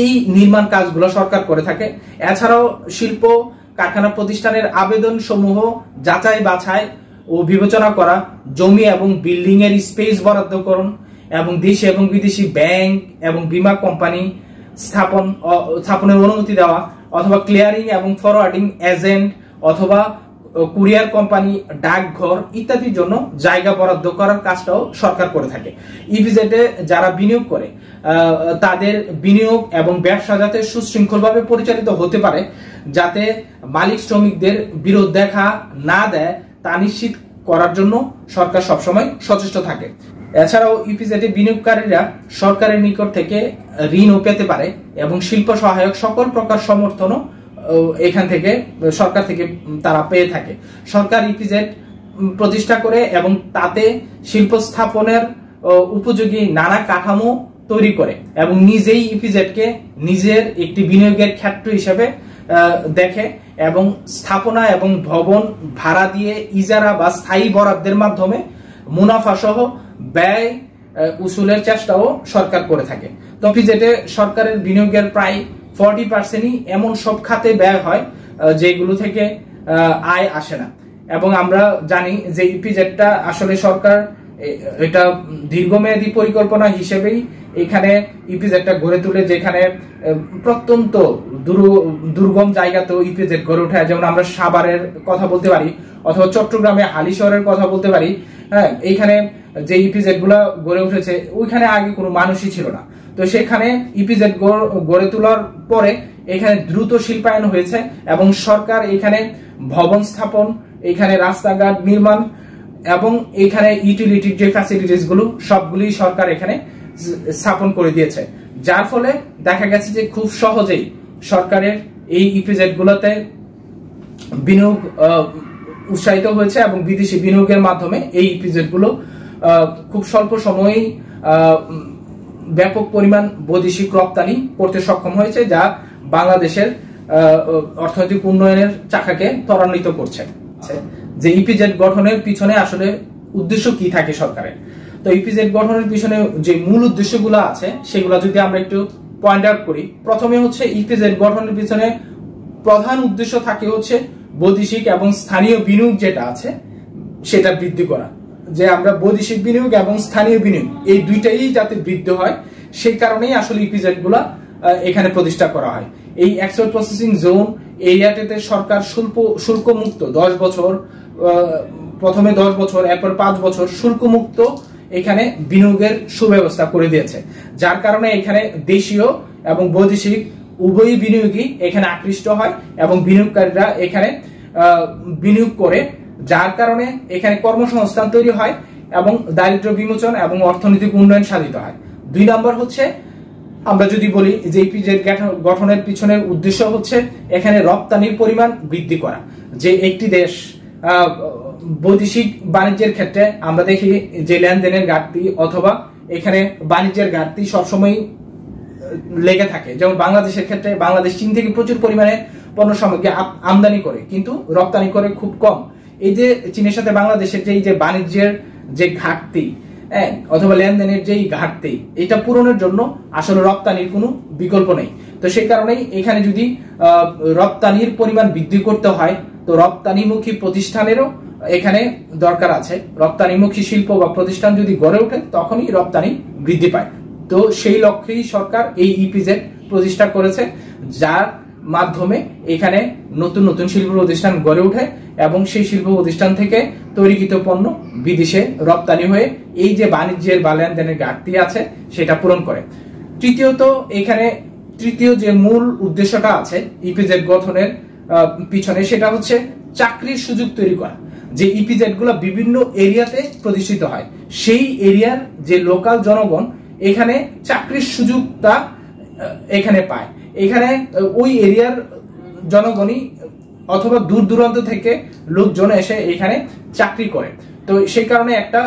এই নির্মাণ কাজগুলো সরকার করে থাকে। এছাড়াও শিল্প কারখানা প্রতিষ্ঠানের আবেদন সমূহ যাচাই বাছাই ও বিবেচনা করা, জমি এবং বিল্ডিং এর স্পেস বরাদ্দকরণ এবং দেশি এবং বিদেশি ব্যাংক এবং বিমা কোম্পানি স্থাপন স্থাপনের অনুমতি দেওয়া, অথবা ক্লিয়ারিং এবং ফরওয়ার্ডিং এজেন্ট অথবা কুরিয়ার কোম্পানি, ডাকঘর ইত্যাদির জন্য জায়গা বরাদ্দ করার কাজটাও সরকার করে থাকে। ইভিজেটে যারা বিনিয়োগ করে তাদের বিনিয়োগ এবং ব্যবসা যাতে সুশৃঙ্খলভাবে পরিচালিত হতে পারে, যাতে মালিক শ্রমিকদের বিরোধ দেখা না দেয়, তা নিশ্চিত করার জন্য সরকার সবসময় সচেষ্ট থাকে। এছাড়াও ইপিজেডে বিনিয়োগকারীরা সরকারের নিকট থেকে ঋণও পেতে পারে এবং শিল্প সহায়ক সকল প্রকার সমর্থনও এখান থেকে, সরকার থেকে তারা পেয়ে থাকে। সরকার ইপিজেড প্রতিষ্ঠা করে এবং তাতে শিল্প স্থাপনের উপযোগী নানা কাঠামো তৈরি করে এবং নিজেই ইপিজেডকে নিজের একটি বিনিয়োগের ক্ষেত্র হিসেবে দেখে এবং স্থাপনা এবং ভবন ভাড়া দিয়ে ইজারা বা স্থায়ী বরাদ্দের মাধ্যমে মুনাফা সহ ব্যয় উসুলের চেষ্টাও সরকার করে থাকে। তো ইপিজেডে সরকারের বিনিয়োগের প্রায় ফর্টি পার্সেন্টই এমন সব খাতে ব্যয় হয় যেগুলো থেকে আয় আসে না। এবং আমরা জানি যে ইপিজেডটা আসলে সরকার এটা দীর্ঘমেয়াদী পরিকল্পনা হিসেবেই এখানে ইপিজেডটা গড়ে তুলে, যেখানে প্রত্যন্ত দুর্গম জায়গাতেও ইপিজেড গড়ে ওঠে। যেমন আমরা সাভারের কথা বলতে পারি, অথবা চট্টগ্রামে হালিশহরের কথা বলতে পারি হ্যাঁ এইখানে যে ইপিজেডগুলা গড়ে উঠেছে, ওইখানে আগে কোনো মানুষই ছিল না। তো সেখানে ইপিজেড গড়ে তোলার পরে এখানে দ্রুত শিল্পায়ন হয়েছে এবং সরকার এখানে ভবন স্থাপন, এখানে রাস্তাঘাট নির্মাণ এবং এখানে ইউটিলিটির যে ফ্যাসিলিটিসগুলো, সবগুলি সরকার এখানে স্থাপন করে দিয়েছে। যার ফলে দেখা গেছে যে খুব সহজেই সরকারের এই ইপিজেড গুলোতে বিনিয়োগ উৎসাহিত হয়েছে এবং বিদেশি বিনিয়োগের মাধ্যমে এই ইপিজেডগুলো খুব স্বল্প সময়েই ব্যাপক পরিমাণ বৈদেশিক রপ্তানি করতে সক্ষম হয়েছে, যা বাংলাদেশের অর্থনৈতিক উন্নয়নের চাকাকে ত্বরান্বিত করছে। যে ইপিজেড গঠনের পিছনে আসলে উদ্দেশ্য কি থাকে সরকারের? তো ইপিজেড গঠনের পিছনে যে মূল উদ্দেশ্যগুলো আছে, সেগুলো যদি আমরা একটু পয়েন্ট আউট করি, প্রথমে হচ্ছে ইপিজেড গঠনের পিছনে প্রধান উদ্দেশ্য থাকে হচ্ছে বৈদেশিক এবং স্থানীয় বিনিয়োগ যেটা আছে, সেটা বৃদ্ধি করা। যে আমরা বৈদেশিক বিনিয়োগ এবং স্থানীয় বিনিয়োগ, এই দুইটাই যাতে বৃদ্ধি হয়, সেই কারণেই আসলে ইপিজেডগুলা এখানে প্রতিষ্ঠা করা হয়। এই এক্সপোর্ট প্রসেসিং জোন এরিয়াটিতে সরকার শুল্ক শুল্ক মুক্ত দশ বছর প্রথমে দশ বছর, এরপর পাঁচ বছর শুল্ক মুক্ত এখানে বিনিয়োগের সুব্যবস্থা করে দিয়েছে। যার কারণে এখানে দেশীয় এবং বৈদেশিক উভয়ই বিনিয়োগই এখানে আকৃষ্ট হয় এবং বিনিয়োগকারীরা এখানে বিনিয়োগ করে যার কারণে এখানে কর্মসংস্থান তৈরি হয় এবং দারিদ্র বিমোচন এবং অর্থনৈতিক উন্নয়ন সাধিত হয়। দুই নম্বর হচ্ছে, আমরা যদি বলি যে গঠনের পিছনের উদ্দেশ্য হচ্ছে এখানে রপ্তানির পরিমাণ বৃদ্ধি করা। যে একটি দেশ বৈদেশিক বাণিজ্যের ক্ষেত্রে আমরা দেখি যে লেনদেনের ঘাটতি অথবা এখানে বাণিজ্যের ঘাটতি সবসময় লেগে থাকে। যেমন বাংলাদেশের ক্ষেত্রে বাংলাদেশ চীন থেকে প্রচুর পরিমাণে পণ্য সামগ্রী আমদানি করে, কিন্তু রপ্তানি করে খুব কম। এই যে চীনের সাথে বাংলাদেশের যে এই যে বাণিজ্যের যে ঘাটতি হ্যাঁ, অথবা লেনদেনের যেই ঘাটতি এটা পূরণের জন্য আসলে রপ্তানির কোনো বিকল্প নেই। তো সেই কারণেই এখানে যদি রপ্তানির পরিমাণ বৃদ্ধি করতে হয় তো রপ্তানিমুখী প্রতিষ্ঠানেরও এখানে দরকার আছে। রপ্তানিমুখী শিল্প বা প্রতিষ্ঠান যদি গড়ে ওঠে তখনই রপ্তানি বৃদ্ধি পায়। তো সেই লক্ষ্যেই সরকার এই ইপিজেড প্রতিষ্ঠা করেছে যার মাধ্যমে এখানে নতুন নতুন শিল্প প্রতিষ্ঠান গড়ে ওঠে এবং সেই শিল্প প্রতিষ্ঠান থেকে তৈরিকৃত পণ্য বিদেশে রপ্তানি হয়ে এই যে বাণিজ্যের বা লেনদেনের ঘাটতি আছে, সেটা পূরণ করে। তৃতীয়ত, এখানে তৃতীয় যে মূল উদ্দেশ্যটা আছে ইপিজেড গঠনের পিছনে সেটা হচ্ছে চাকরির সুযোগ তৈরি করা। যে ইপিজেডগুলো বিভিন্ন এরিয়াতে প্রতিষ্ঠিত হয়, সেই এরিয়ার যে লোকাল জনগণ এখানে চাকরির সুযোগটা এখানে পায়। এখানে ওই এরিয়ার জনগণই অথবা দূর দূরান্ত থেকে লোকজন এসে এখানে চাকরি করে। তো সেই কারণে একটা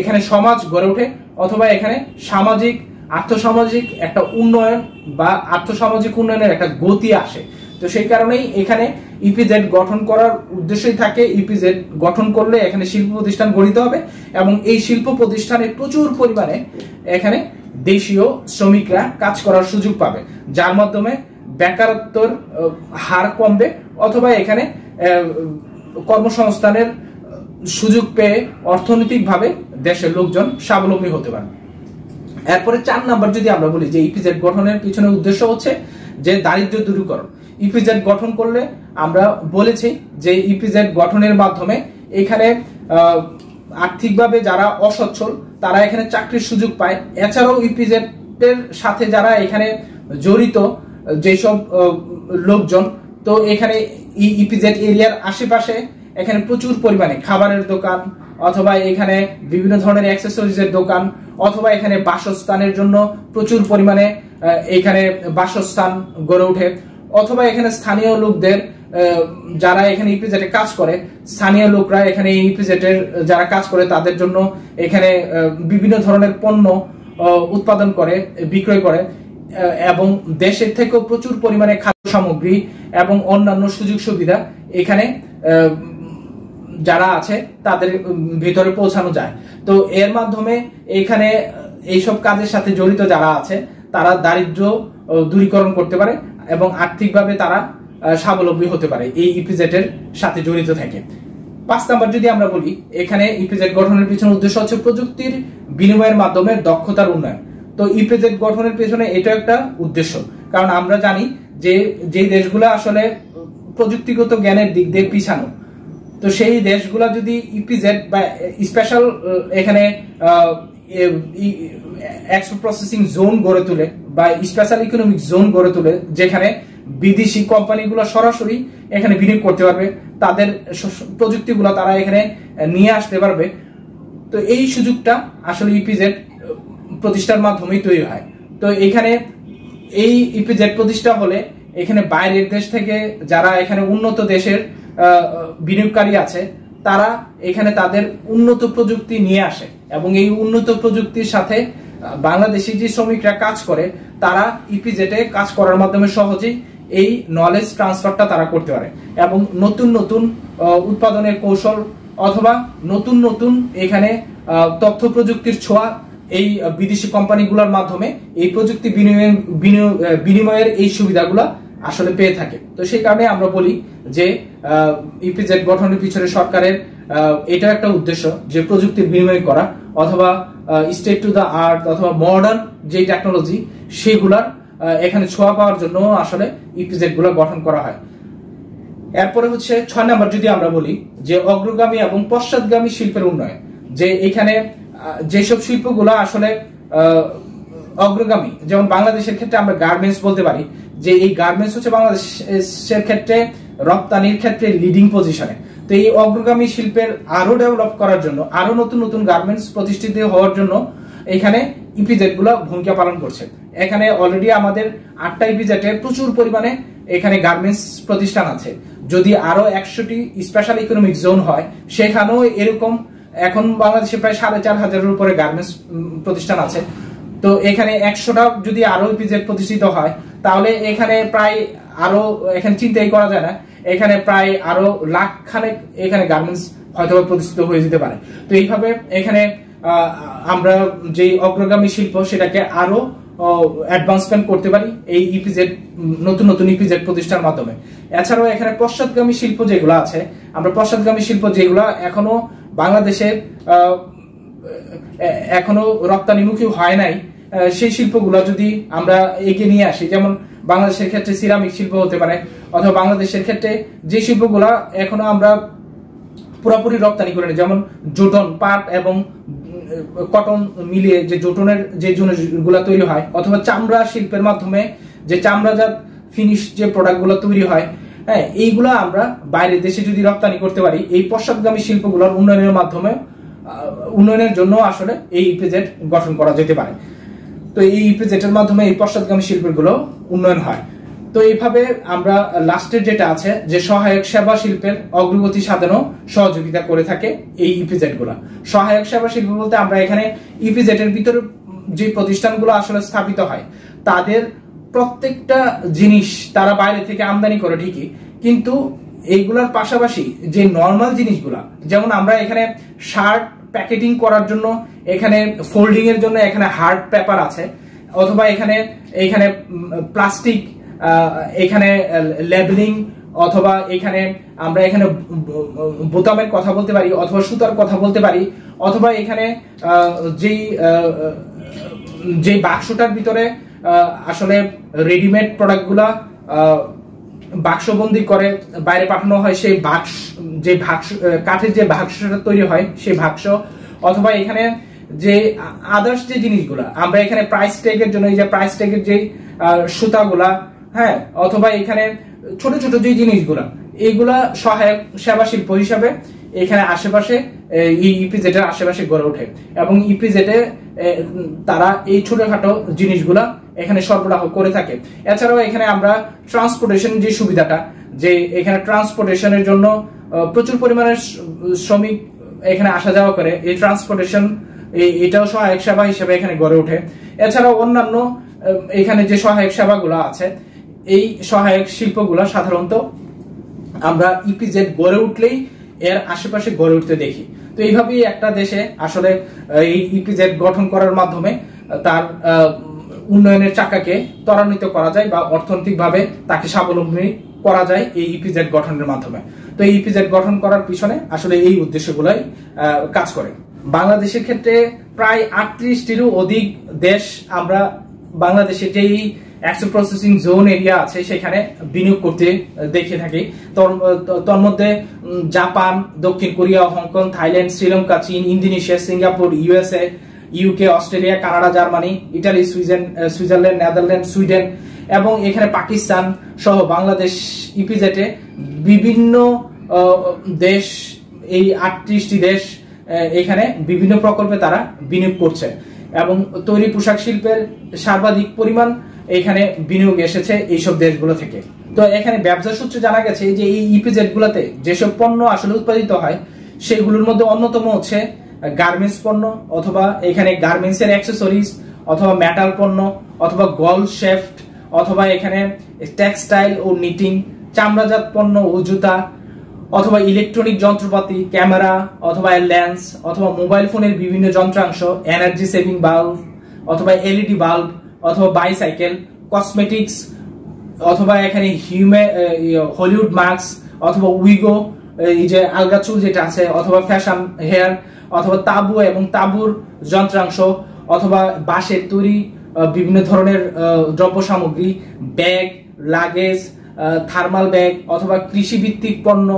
এখানে সমাজ গড়ে ওঠে অথবা এখানে সামাজিক, আর্থসামাজিক একটা উন্নয়ন বা আর্থসামাজিক উন্নয়নের একটা গতি আসে। তো সেই কারণেই এখানে ইপিজেড গঠন করার উদ্দেশ্যই থাকে ইপিজেড গঠন করলে এখানে শিল্প প্রতিষ্ঠান গড়িতে হবে এবং এই শিল্প প্রতিষ্ঠানে প্রচুর পরিমাণে এখানে দেশীয় শ্রমিকরা কাজ করার সুযোগ পাবে। যার মাধ্যমে বেকারত্বর হার কমবে অথবা এখানে কর্মসংস্থানের সুযোগ পেয়ে অর্থনৈতিকভাবে দেশের লোকজন স্বাবলম্বী হতে পারে। এরপরে চার নাম্বার যদি আমরা বলি যে ইপিজেড গঠনের পিছনে উদ্দেশ্য হচ্ছে যে দারিদ্র দূরীকরণ। ইপিজেড গঠন করলে আমরা বলেছি যে ইপিজেড গঠনের মাধ্যমে এখানে আর্থিকভাবে যারা অসচ্ছল, তারা এখানে চাকরির সুযোগ পায়। এছাড়াও ইপিজেড এর সাথে যারা এখানে জড়িত, যেসব লোকজন, তো এখানে ইপিজেড এরিয়ার আশেপাশে এখানে প্রচুর পরিমাণে খাবারের দোকান, অথবা এখানে বিভিন্ন ধরনের অ্যাক্সেসরিজের দোকান, অথবা এখানে বাসস্থানের জন্য প্রচুর পরিমাণে এখানে বাসস্থান গড়ে ওঠে। অথবা এখানে স্থানীয় লোকদের যারা এখানে ইপিজেটে কাজ করে, স্থানীয় লোকরা এখানে ইপিজেটের যারা কাজ করে, তাদের জন্য এখানে বিভিন্ন ধরনের পণ্য উৎপাদন করে, বিক্রয় করে এবং দেশের থেকেও প্রচুর পরিমাণে খাদ্য সামগ্রী এবং অন্যান্য সুযোগ সুবিধা এখানে যারা আছে, তাদের ভিতরে পৌঁছানো যায়। তো এর মাধ্যমে এখানে, এইসব কাজের সাথে জড়িত যারা আছে, তারা দারিদ্র দূরীকরণ করতে পারে এবং আর্থিকভাবে তারা স্বাবলম্বী হতে পারে এই ইপিজেটের সাথে জড়িত থাকে। পাঁচ নাম্বার যদি আমরা বলি, এখানে ইপিজেড গঠনের পিছনে উদ্দেশ্য হচ্ছে প্রযুক্তির বিনিময়ের মাধ্যমে দক্ষতার উন্নয়ন। তো ইপিজেড গঠনের পেছনে এটা একটা উদ্দেশ্য। কারণ আমরা জানি যে যে দেশগুলো আসলে প্রযুক্তিগত জ্ঞানের দিক দিয়ে পিছানো, তো সেই দেশগুলো যদি ইপিজেড বা স্পেশাল এখানে এক্সপোর্ট প্রসেসিং জোন গড়ে তোলে বা স্পেশাল ইকোনমিক জোন গড়ে তোলে, যেখানে বিদেশি কোম্পানিগুলো সরাসরি এখানে বিনিয়োগ করতে পারবে, তাদের প্রযুক্তিগুলো তারা এখানে নিয়ে আসতে পারবে। তো এই সুযোগটা আসলে ইপিজেড প্রতিষ্ঠার মাধ্যমেই তৈরি হয়। তো এখানে এই ইপিজেড প্রতিষ্ঠা হলে এখানে বাইরের দেশ থেকে যারা এখানে উন্নত দেশের বিনিয়োগকারী আছে, তারা এখানে তাদের উন্নত প্রযুক্তি নিয়ে আসে। এবং এই উন্নত প্রযুক্তির সাথে বাংলাদেশি যে শ্রমিকরা কাজ করে, তারা ইপিজেটে কাজ করার মাধ্যমে সহজেই এই নলেজ ট্রান্সফারটা তারা করতে পারে। এবং নতুন নতুন উৎপাদনের কৌশল অথবা নতুন নতুন এখানে তথ্য প্রযুক্তির ছোঁয়া এই বিদেশি কোম্পানিগুলোর মাধ্যমে এই প্রযুক্তি বিনিময়ের এই সুবিধাগুলো আসলে পেয়ে থাকে। তো সেই কারণে আমরা বলি যে ইপিজেড গঠনের পিছনে সরকারের এটা একটা উদ্দেশ্য যে প্রযুক্তির বিনিময় করা অথবা স্টেট টু দ্য আর্ট অথবা মডার্ন যে টেকনোলজি সেগুলার এখানে ছোঁয়া পাওয়ার জন্য আসলে ইপিজেডগুলো গঠন করা হয়। এরপরে হচ্ছে ছয় নাম্বার যদি আমরা বলি যে অগ্রগামী এবং পশ্চাৎগামী শিল্পের উন্নয়ন। যে এখানে যেসব শিল্পগুলো আসলে অগ্রগামী, যেমন বাংলাদেশের ক্ষেত্রে আমরা গার্মেন্টস বলতে পারি, যে এই গার্মেন্টস হচ্ছে বাংলাদেশের ক্ষেত্রে রপ্তানির ক্ষেত্রে লিডিং পজিশনে তো এই অগ্রগামী শিল্পের আরও ডেভেলপ করার জন্য, আরও নতুন নতুন গার্মেন্টস প্রতিষ্ঠিত হওয়ার জন্য এখানে ইপিজেডগুলো ভূমিকা পালন করছে। এখানে অলরেডি আমাদের আটটা ইপিজেটে প্রচুর পরিমাণে এখানে গার্মেন্টস প্রতিষ্ঠান আছে। যদি আরও একশোটি স্পেশাল ইকোনমিক জোন হয়, সেখানেও এরকম এখন বাংলাদেশে প্রায় সাড়ে চার হাজারের উপরে গার্মেন্টস প্রতিষ্ঠান আছে। তো এখানে একশোটা যদি আরও ইপিজেড প্রতিষ্ঠিত হয়, তাহলে এখানে প্রায় আরও, এখানে চিন্তাই করা যায় না। এখানে প্রায় আরও লাখ খানেক এখানে গার্মেন্টস হয়তো প্রতিষ্ঠিত হয়ে যেতে পারে। তো এইভাবে এখানে আমরা যে অগ্রগামী শিল্প সেটাকে আরও অ্যাডভান্সমেন্ট করতে পারি এই ইপিজেড নতুন নতুন ইপিজেড প্রতিষ্ঠার মাধ্যমে। এছাড়াও এখানে পশ্চাৎগামী শিল্প যেগুলো আছে, আমরা পশ্চাৎগামী শিল্প যেগুলো এখনও বাংলাদেশে এখনও রপ্তানিমুখী হয় নাই সেই শিল্পগুলো যদি আমরা এগিয়ে নিয়ে আসি, যেমন বাংলাদেশের ক্ষেত্রে সিরামিক শিল্প হতে পারে অথবা বাংলাদেশের ক্ষেত্রে যে শিল্পগুলো এখনও আমরা পুরোপুরি রপ্তানি করে নিই যেমন জোটন পাট এবং কটন মিলিয়ে যে জোটনের যে জিনিসগুলো তৈরি হয়, অথবা চামড়া শিল্পের মাধ্যমে যে চামড়াজাত ফিনিশ যে প্রোডাক্টগুলো তৈরি হয় হ্যাঁ এইগুলো আমরা বাইরের দেশে যদি রপ্তানি করতে পারি, এই পশ্চাৎগামী শিল্পগুলোর উন্নয়নের মাধ্যমে উন্নয়নের জন্য আসলে এই ইপিজেড গঠন করা যেতে পারে। তো এই ইপিজেটের মাধ্যমে এই পশ্চাৎগামী শিল্পগুলো উন্নয়ন হয়। তো এইভাবে আমরা লাস্টের যেটা আছে, যে সহায়ক সেবা শিল্পের অগ্রগতি সাধনও সহযোগিতা করে থাকে এই ইপিজেডগুলা। সহায়ক সেবা শিল্প বলতে আমরা এখানে ইপিজেড এর ভিতরে যে প্রতিষ্ঠানগুলো আসলে স্থাপিত হয়, তাদের প্রত্যেকটা জিনিস তারা বাইরে থেকে আমদানি করে ঠিকই, কিন্তু এইগুলার পাশাপাশি যে নর্মাল জিনিসগুলা, যেমন আমরা এখানে শার্ট প্যাকেটিং করার জন্য, এখানে ফোল্ডিং এর জন্য এখানে হার্ড পেপার আছে, অথবা এখানে এখানে প্লাস্টিক এখানে লেবেলিং অথবা এখানে আমরা এখানে বোতামের কথা বলতে পারি অথবা সুতার কথা বলতে পারি অথবা এখানে যেই যে বাক্সটার ভিতরে আসলে রেডিমেড প্রোডাক্টগুলা বাক্সবন্দি করে বাইরে পাঠানো হয়, সেই বাক্স, যে বাক্স কাঠের যে বাক্সটা তৈরি হয়, সেই বাক্স অথবা এখানে যে আদার্স যে জিনিসগুলা, আমরা এখানে প্রাইস ট্যাগের জন্য এই যে প্রাইস ট্যাগের যে সুতাগুলা হ্যাঁ অথবা এখানে ছোট ছোট যে জিনিসগুলা এইগুলা সহায়ক সেবা শিল্প হিসাবে এখানে আশেপাশে এর আশেপাশে গড়ে ওঠে। এবং ইপিজেডে তারা এই ছোটখাটো জিনিসগুলা এখানে সরবরাহ করে থাকে। এছাড়াও এখানে আমরা ট্রান্সপোর্টেশন যে সুবিধাটা, যে এখানে ট্রান্সপোর্টেশনের জন্য প্রচুর পরিমাণের শ্রমিক এখানে আসা যাওয়া করে। এই ট্রান্সপোর্টেশন এটাও সহায়ক সেবা হিসেবে এখানে গড়ে ওঠে। এছাড়াও অন্যান্য এখানে যে সহায়ক সেবাগুলো আছে এই সহায়ক শিল্পগুলো সাধারণত আমরা ইপিজেড গড়ে উঠলেই এর আশেপাশে গড়ে উঠতে দেখি। তো এইভাবেই একটা দেশে আসলে এই ইপিজেড গঠন করার মাধ্যমে তার উন্নয়নের চাকাকে ত্বরান্বিত করা যায় বা অর্থনৈতিকভাবে তাকে স্বাবলম্বী করা যায় এই ইপিজেড গঠনের মাধ্যমে। তো এই ইপিজেড গঠন করার পিছনে আসলে এই উদ্দেশ্যগুলাই কাজ করে। বাংলাদেশের ক্ষেত্রে প্রায় আটত্রিশটিরও অধিক দেশ আমরা বাংলাদেশে যেই অ্যাক্সেল প্রসেসিং জোন এরিয়া আছে, সেখানে বিনিয়োগ করতে দেখে থাকি। তোর মধ্যে জাপান, দক্ষিণ কোরিয়া, হংকং, থাইল্যান্ড, শ্রীলঙ্কা, চীন, Indonesia, Singapore, USA, UK, Australia, Canada, Germany, Italy, সুইজেন Switzerland, Netherland, Sweden এবং এখানে পাকিস্তান সহ বাংলাদেশ ইপিজেটে বিভিন্ন দেশ, এই আটত্রিশটি দেশ এখানে বিভিন্ন প্রকল্পে তারা বিনিয়োগ করছে এবং তৈরি পোশাক শিল্পের সর্বাধিক পরিমাণ এখানে বিনিয়োগ এসেছে এইসব দেশগুলো থেকে। তো এখানে ব্যবসা সূত্রে জানা গেছে যে এই ইপিজেড গুলোতে যেসব পণ্য আসলে উৎপাদিত হয়, সেগুলোর মধ্যে অন্যতম হচ্ছে গার্মেন্টস পণ্য অথবা এখানে গার্মেন্টস এর অ্যাক্সেসরিজ অথবা মেটাল পণ্য অথবা গল শেফট অথবা এখানে টেক্সটাইল ও নিটিং, চামড়াজাত পণ্য ও জুতা অথবা ইলেকট্রনিক যন্ত্রপাতি, ক্যামেরা অথবা ল্যান্স অথবা মোবাইল ফোনের বিভিন্ন যন্ত্রাংশ, এনার্জি সেভিং বাল্ব অথবা এলইডি বাল্ব অথবা বাইসাইকেল কসমেটিক্স অথবা এখানে হিউম্যান হলিউড মাস্ক অথবা উইগো এই যে আলগা চুল যেটা আছে, অথবা ফ্যাশন হেয়ার অথবা তাবু এবং তাবুর যন্ত্রাংশ, অথবা বাঁশের তৈরি বিভিন্ন ধরনের দ্রব্য সামগ্রী ব্যাগ লাগেজ থার্মাল ব্যাগ অথবা কৃষিভিত্তিক পণ্য,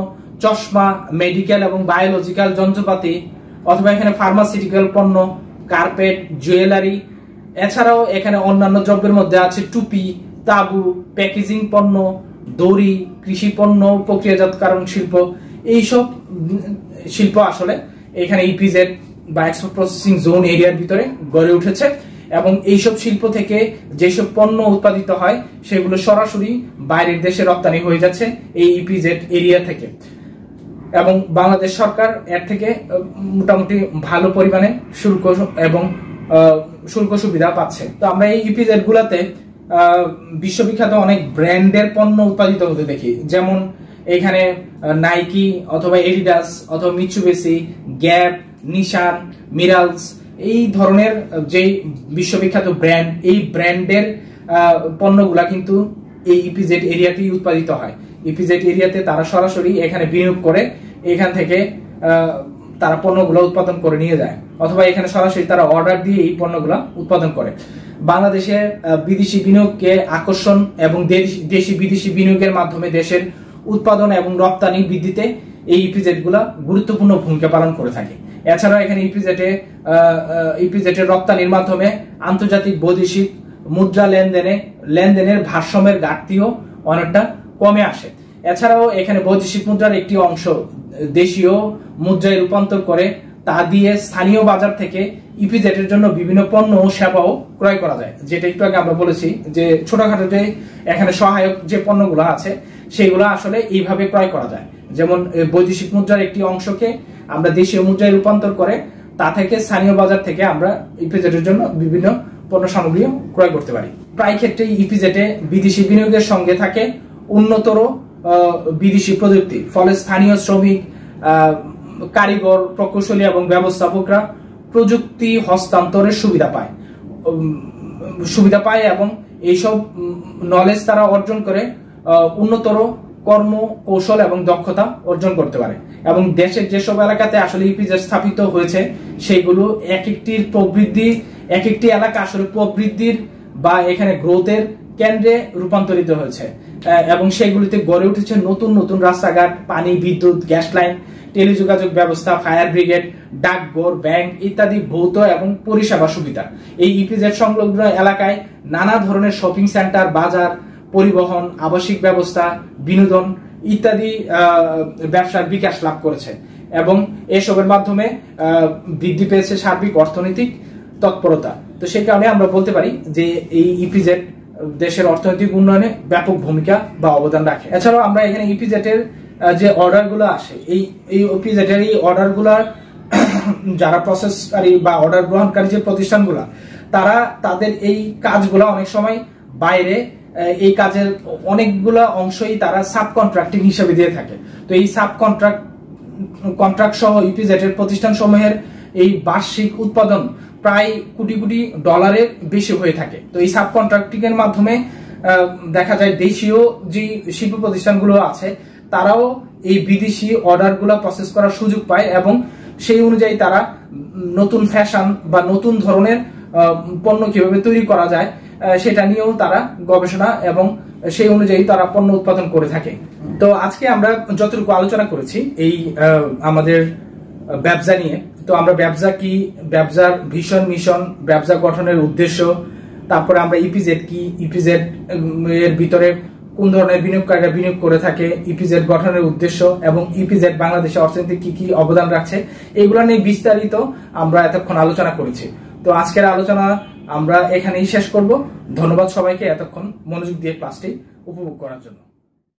চশমা মেডিকেল এবং বায়োলজিক্যাল যন্ত্রপাতি, অথবা এখানে ফার্মাসিউটিক্যাল পণ্য কার্পেট জুয়েলারি এছাড়াও এখানে অন্যান্য দ্রব্যের মধ্যে আছে টুপি, তাবু, প্যাকেজিং পণ্য, দড়ি, কৃষি পণ্য প্রক্রিয়াজাতকরণ শিল্প। এইসব শিল্প আসলে এখানে ইপিজেড বা এক্সপোর্ট প্রসেসিং জোন এরিয়ার ভিতরে গড়ে উঠেছে এবং এইসব শিল্প থেকে যেসব পণ্য উৎপাদিত হয়, সেগুলো সরাসরি বাইরের দেশে রপ্তানি হয়ে যাচ্ছে এই ইপিজেড এরিয়া থেকে। এবং বাংলাদেশ সরকার এর থেকে মোটামুটি ভালো পরিমাণে শুল্ক এবং শুল্ক সুবিধা পাচ্ছে। তো আমরা এই ইপিজেড গুলাতে বিশ্ববিখ্যাত অনেক ব্র্যান্ডের পণ্য উৎপাদিত হতে দেখি। যেমন এখানে নাইকি অথবা এডিডাস অথবা মিচুবেসি গ্যাপ নিশান মিরালস এই ধরনের যে বিশ্ববিখ্যাত ব্র্যান্ড, এই ব্র্যান্ডের পণ্যগুলা কিন্তু এই ইপিজেড এরিয়াতেই উৎপাদিত হয়। ইপিজেড এরিয়াতে তারা সরাসরি এখানে বিনিয়োগ করে, এখান থেকে তারা পণ্যগুলো উৎপাদন করে নিয়ে যায়। অথবা এখানে সরাসরি তারা অর্ডার দিয়ে এই পণ্যগুলো উৎপাদন করে। বাংলাদেশে বিদেশি বিনিয়োগকে আকর্ষণ এবং দেশি বিদেশি বিনিয়োগের মাধ্যমে দেশের উৎপাদন এবং রপ্তানি বৃদ্ধিতে এই ইপিজেডগুলা গুরুত্বপূর্ণ ভূমিকা পালন করে থাকে। এছাড়াও এখানে ইপিজেটে ইপিজেটের রপ্তানির মাধ্যমে আন্তর্জাতিক বৈদেশিক মুদ্রা লেনদেনে, লেনদেনের ভারসাম্যের ঘাটতিও অনেকটা কমে আসে। এছাড়াও এখানে বৈদেশিক মুদ্রার একটি অংশ দেশীয় মুদ্রায় রূপান্তর করে তা দিয়ে স্থানীয় বাজার থেকে ইপিজেটের জন্য বিভিন্ন পণ্য ও সেবাও ক্রয় করা যায়। যেটা একটু আগে আমরা বলেছি যে ছোটখাটো যে এখানে সহায়ক যে পণ্যগুলো আছে সেগুলো আসলে এইভাবে ক্রয় করা যায়। যেমন বৈদেশিক মুদ্রার একটি অংশকে আমরা দেশীয় মুদ্রায় রূপান্তর করে, তা থেকে স্থানীয় বাজার থেকে আমরা ইপিজেটের জন্য বিভিন্ন পণ্য সামগ্রীও ক্রয় করতে পারি। প্রায় ক্ষেত্রে ইপিজেটে বিদেশি বিনিয়োগের সঙ্গে থাকে উন্নতর বিদেশি প্রযুক্তি। ফলে স্থানীয় শ্রমিক কারিগর, প্রকৌশলী এবং ব্যবস্থাপকরা প্রযুক্তি হস্তান্তরের সুবিধা পায়। সুবিধা পায় এবং এইসব নলেজ তারা অর্জন করে উন্নতর কর্ম, কৌশল এবং দক্ষতা অর্জন করতে পারে। এবং দেশের যেসব এলাকাতে আসলে ইপিজেড স্থাপিত হয়েছে, সেগুলো এক একটির প্রবৃদ্ধি, এক একটি এলাকা আসলে প্রবৃদ্ধির বা এখানে গ্রোথের কেন্দ্রে রূপান্তরিত হয়েছে। এবং সেগুলিতে গড়ে উঠেছে নতুন নতুন রাস্তাঘাট, পানি, বিদ্যুৎ, গ্যাস লাইন, টেলিযোগাযোগ ব্যবস্থা, ফায়ার ব্রিগেড, ডাকঘর, ব্যাংক ইত্যাদি ভৌত এবং পরিষেবা সুবিধা। এই ইপিজেড সংলগ্ন এলাকায় নানা ধরনের শপিং সেন্টার, বাজার, পরিবহন, আবাসিক ব্যবস্থা, বিনোদন ইত্যাদি ব্যবসার বিকাশ লাভ করেছে। এবং এসবের মাধ্যমে বৃদ্ধি পেয়েছে সার্বিক অর্থনৈতিক তৎপরতা। তো সেই কারণে আমরা বলতে পারি যে এই ইপিজেড দেশের অর্থনৈতিক উন্নয়নে ব্যাপক ভূমিকা বা অবদান রাখে। এছাড়াও আমরা এখানে ইপিজেড এর যে অর্ডারগুলো আসে, এই এই ইপিজেড এর এই অর্ডার (clears throat) যারা প্রসেসকারী বা অর্ডার গ্রহণকারী যে প্রতিষ্ঠানগুলো, তারা তাদের এই কাজগুলো অনেক সময় বাইরে এই কাজের অনেকগুলো অংশই তারা সাব কন্ট্রাক্টিং হিসেবে দিয়ে থাকে। তো এই সাব কন্ট্রাক্ট কন্ট্রাক্ট সহ ইপিজেড এর প্রতিষ্ঠান সমূহের এই বার্ষিক উৎপাদন প্রায় কোটি কোটি ডলারের বেশি হয়ে থাকে। তো এই সাব কন্ট্রাক্টিং এর মাধ্যমে দেখা যায় দেশীয় যে শিল্প প্রতিষ্ঠানগুলো আছে, তারাও এই বিদেশি অর্ডারগুলো প্রসেস করার সুযোগ পায় এবং সেই অনুযায়ী তারা নতুন ফ্যাশন বা নতুন ধরনের পণ্য কীভাবে তৈরি করা যায় সেটা নিয়েও তারা গবেষণা এবং সেই অনুযায়ী তারা পণ্য উৎপাদন করে থাকে। তো আজকে আমরা যতটুকু আলোচনা করেছি, এই আমাদের ব্যবসা নিয়ে। তো আমরা ব্যবসা কি, ব্যবসার ভীষণ মিশন, ব্যবসা গঠনের উদ্দেশ্য, তারপরে আমরা ইপিজেড কি ইপিজেড এর ভিতরে কোন ধরনের বিনিয়োগকারীরা বিনিয়োগ করে থাকে ইপিজেড গঠনের উদ্দেশ্য এবং ইপিজেড বাংলাদেশের অর্থনীতি কি কি অবদান রাখছে, এগুলো নিয়ে বিস্তারিত আমরা এতক্ষণ আলোচনা করেছি। তো আজকের আলোচনা আমরা এখানেই শেষ করব। ধন্যবাদ সবাইকে এতক্ষণ মনোযোগ দিয়ে ক্লাসটি উপভোগ করার জন্য।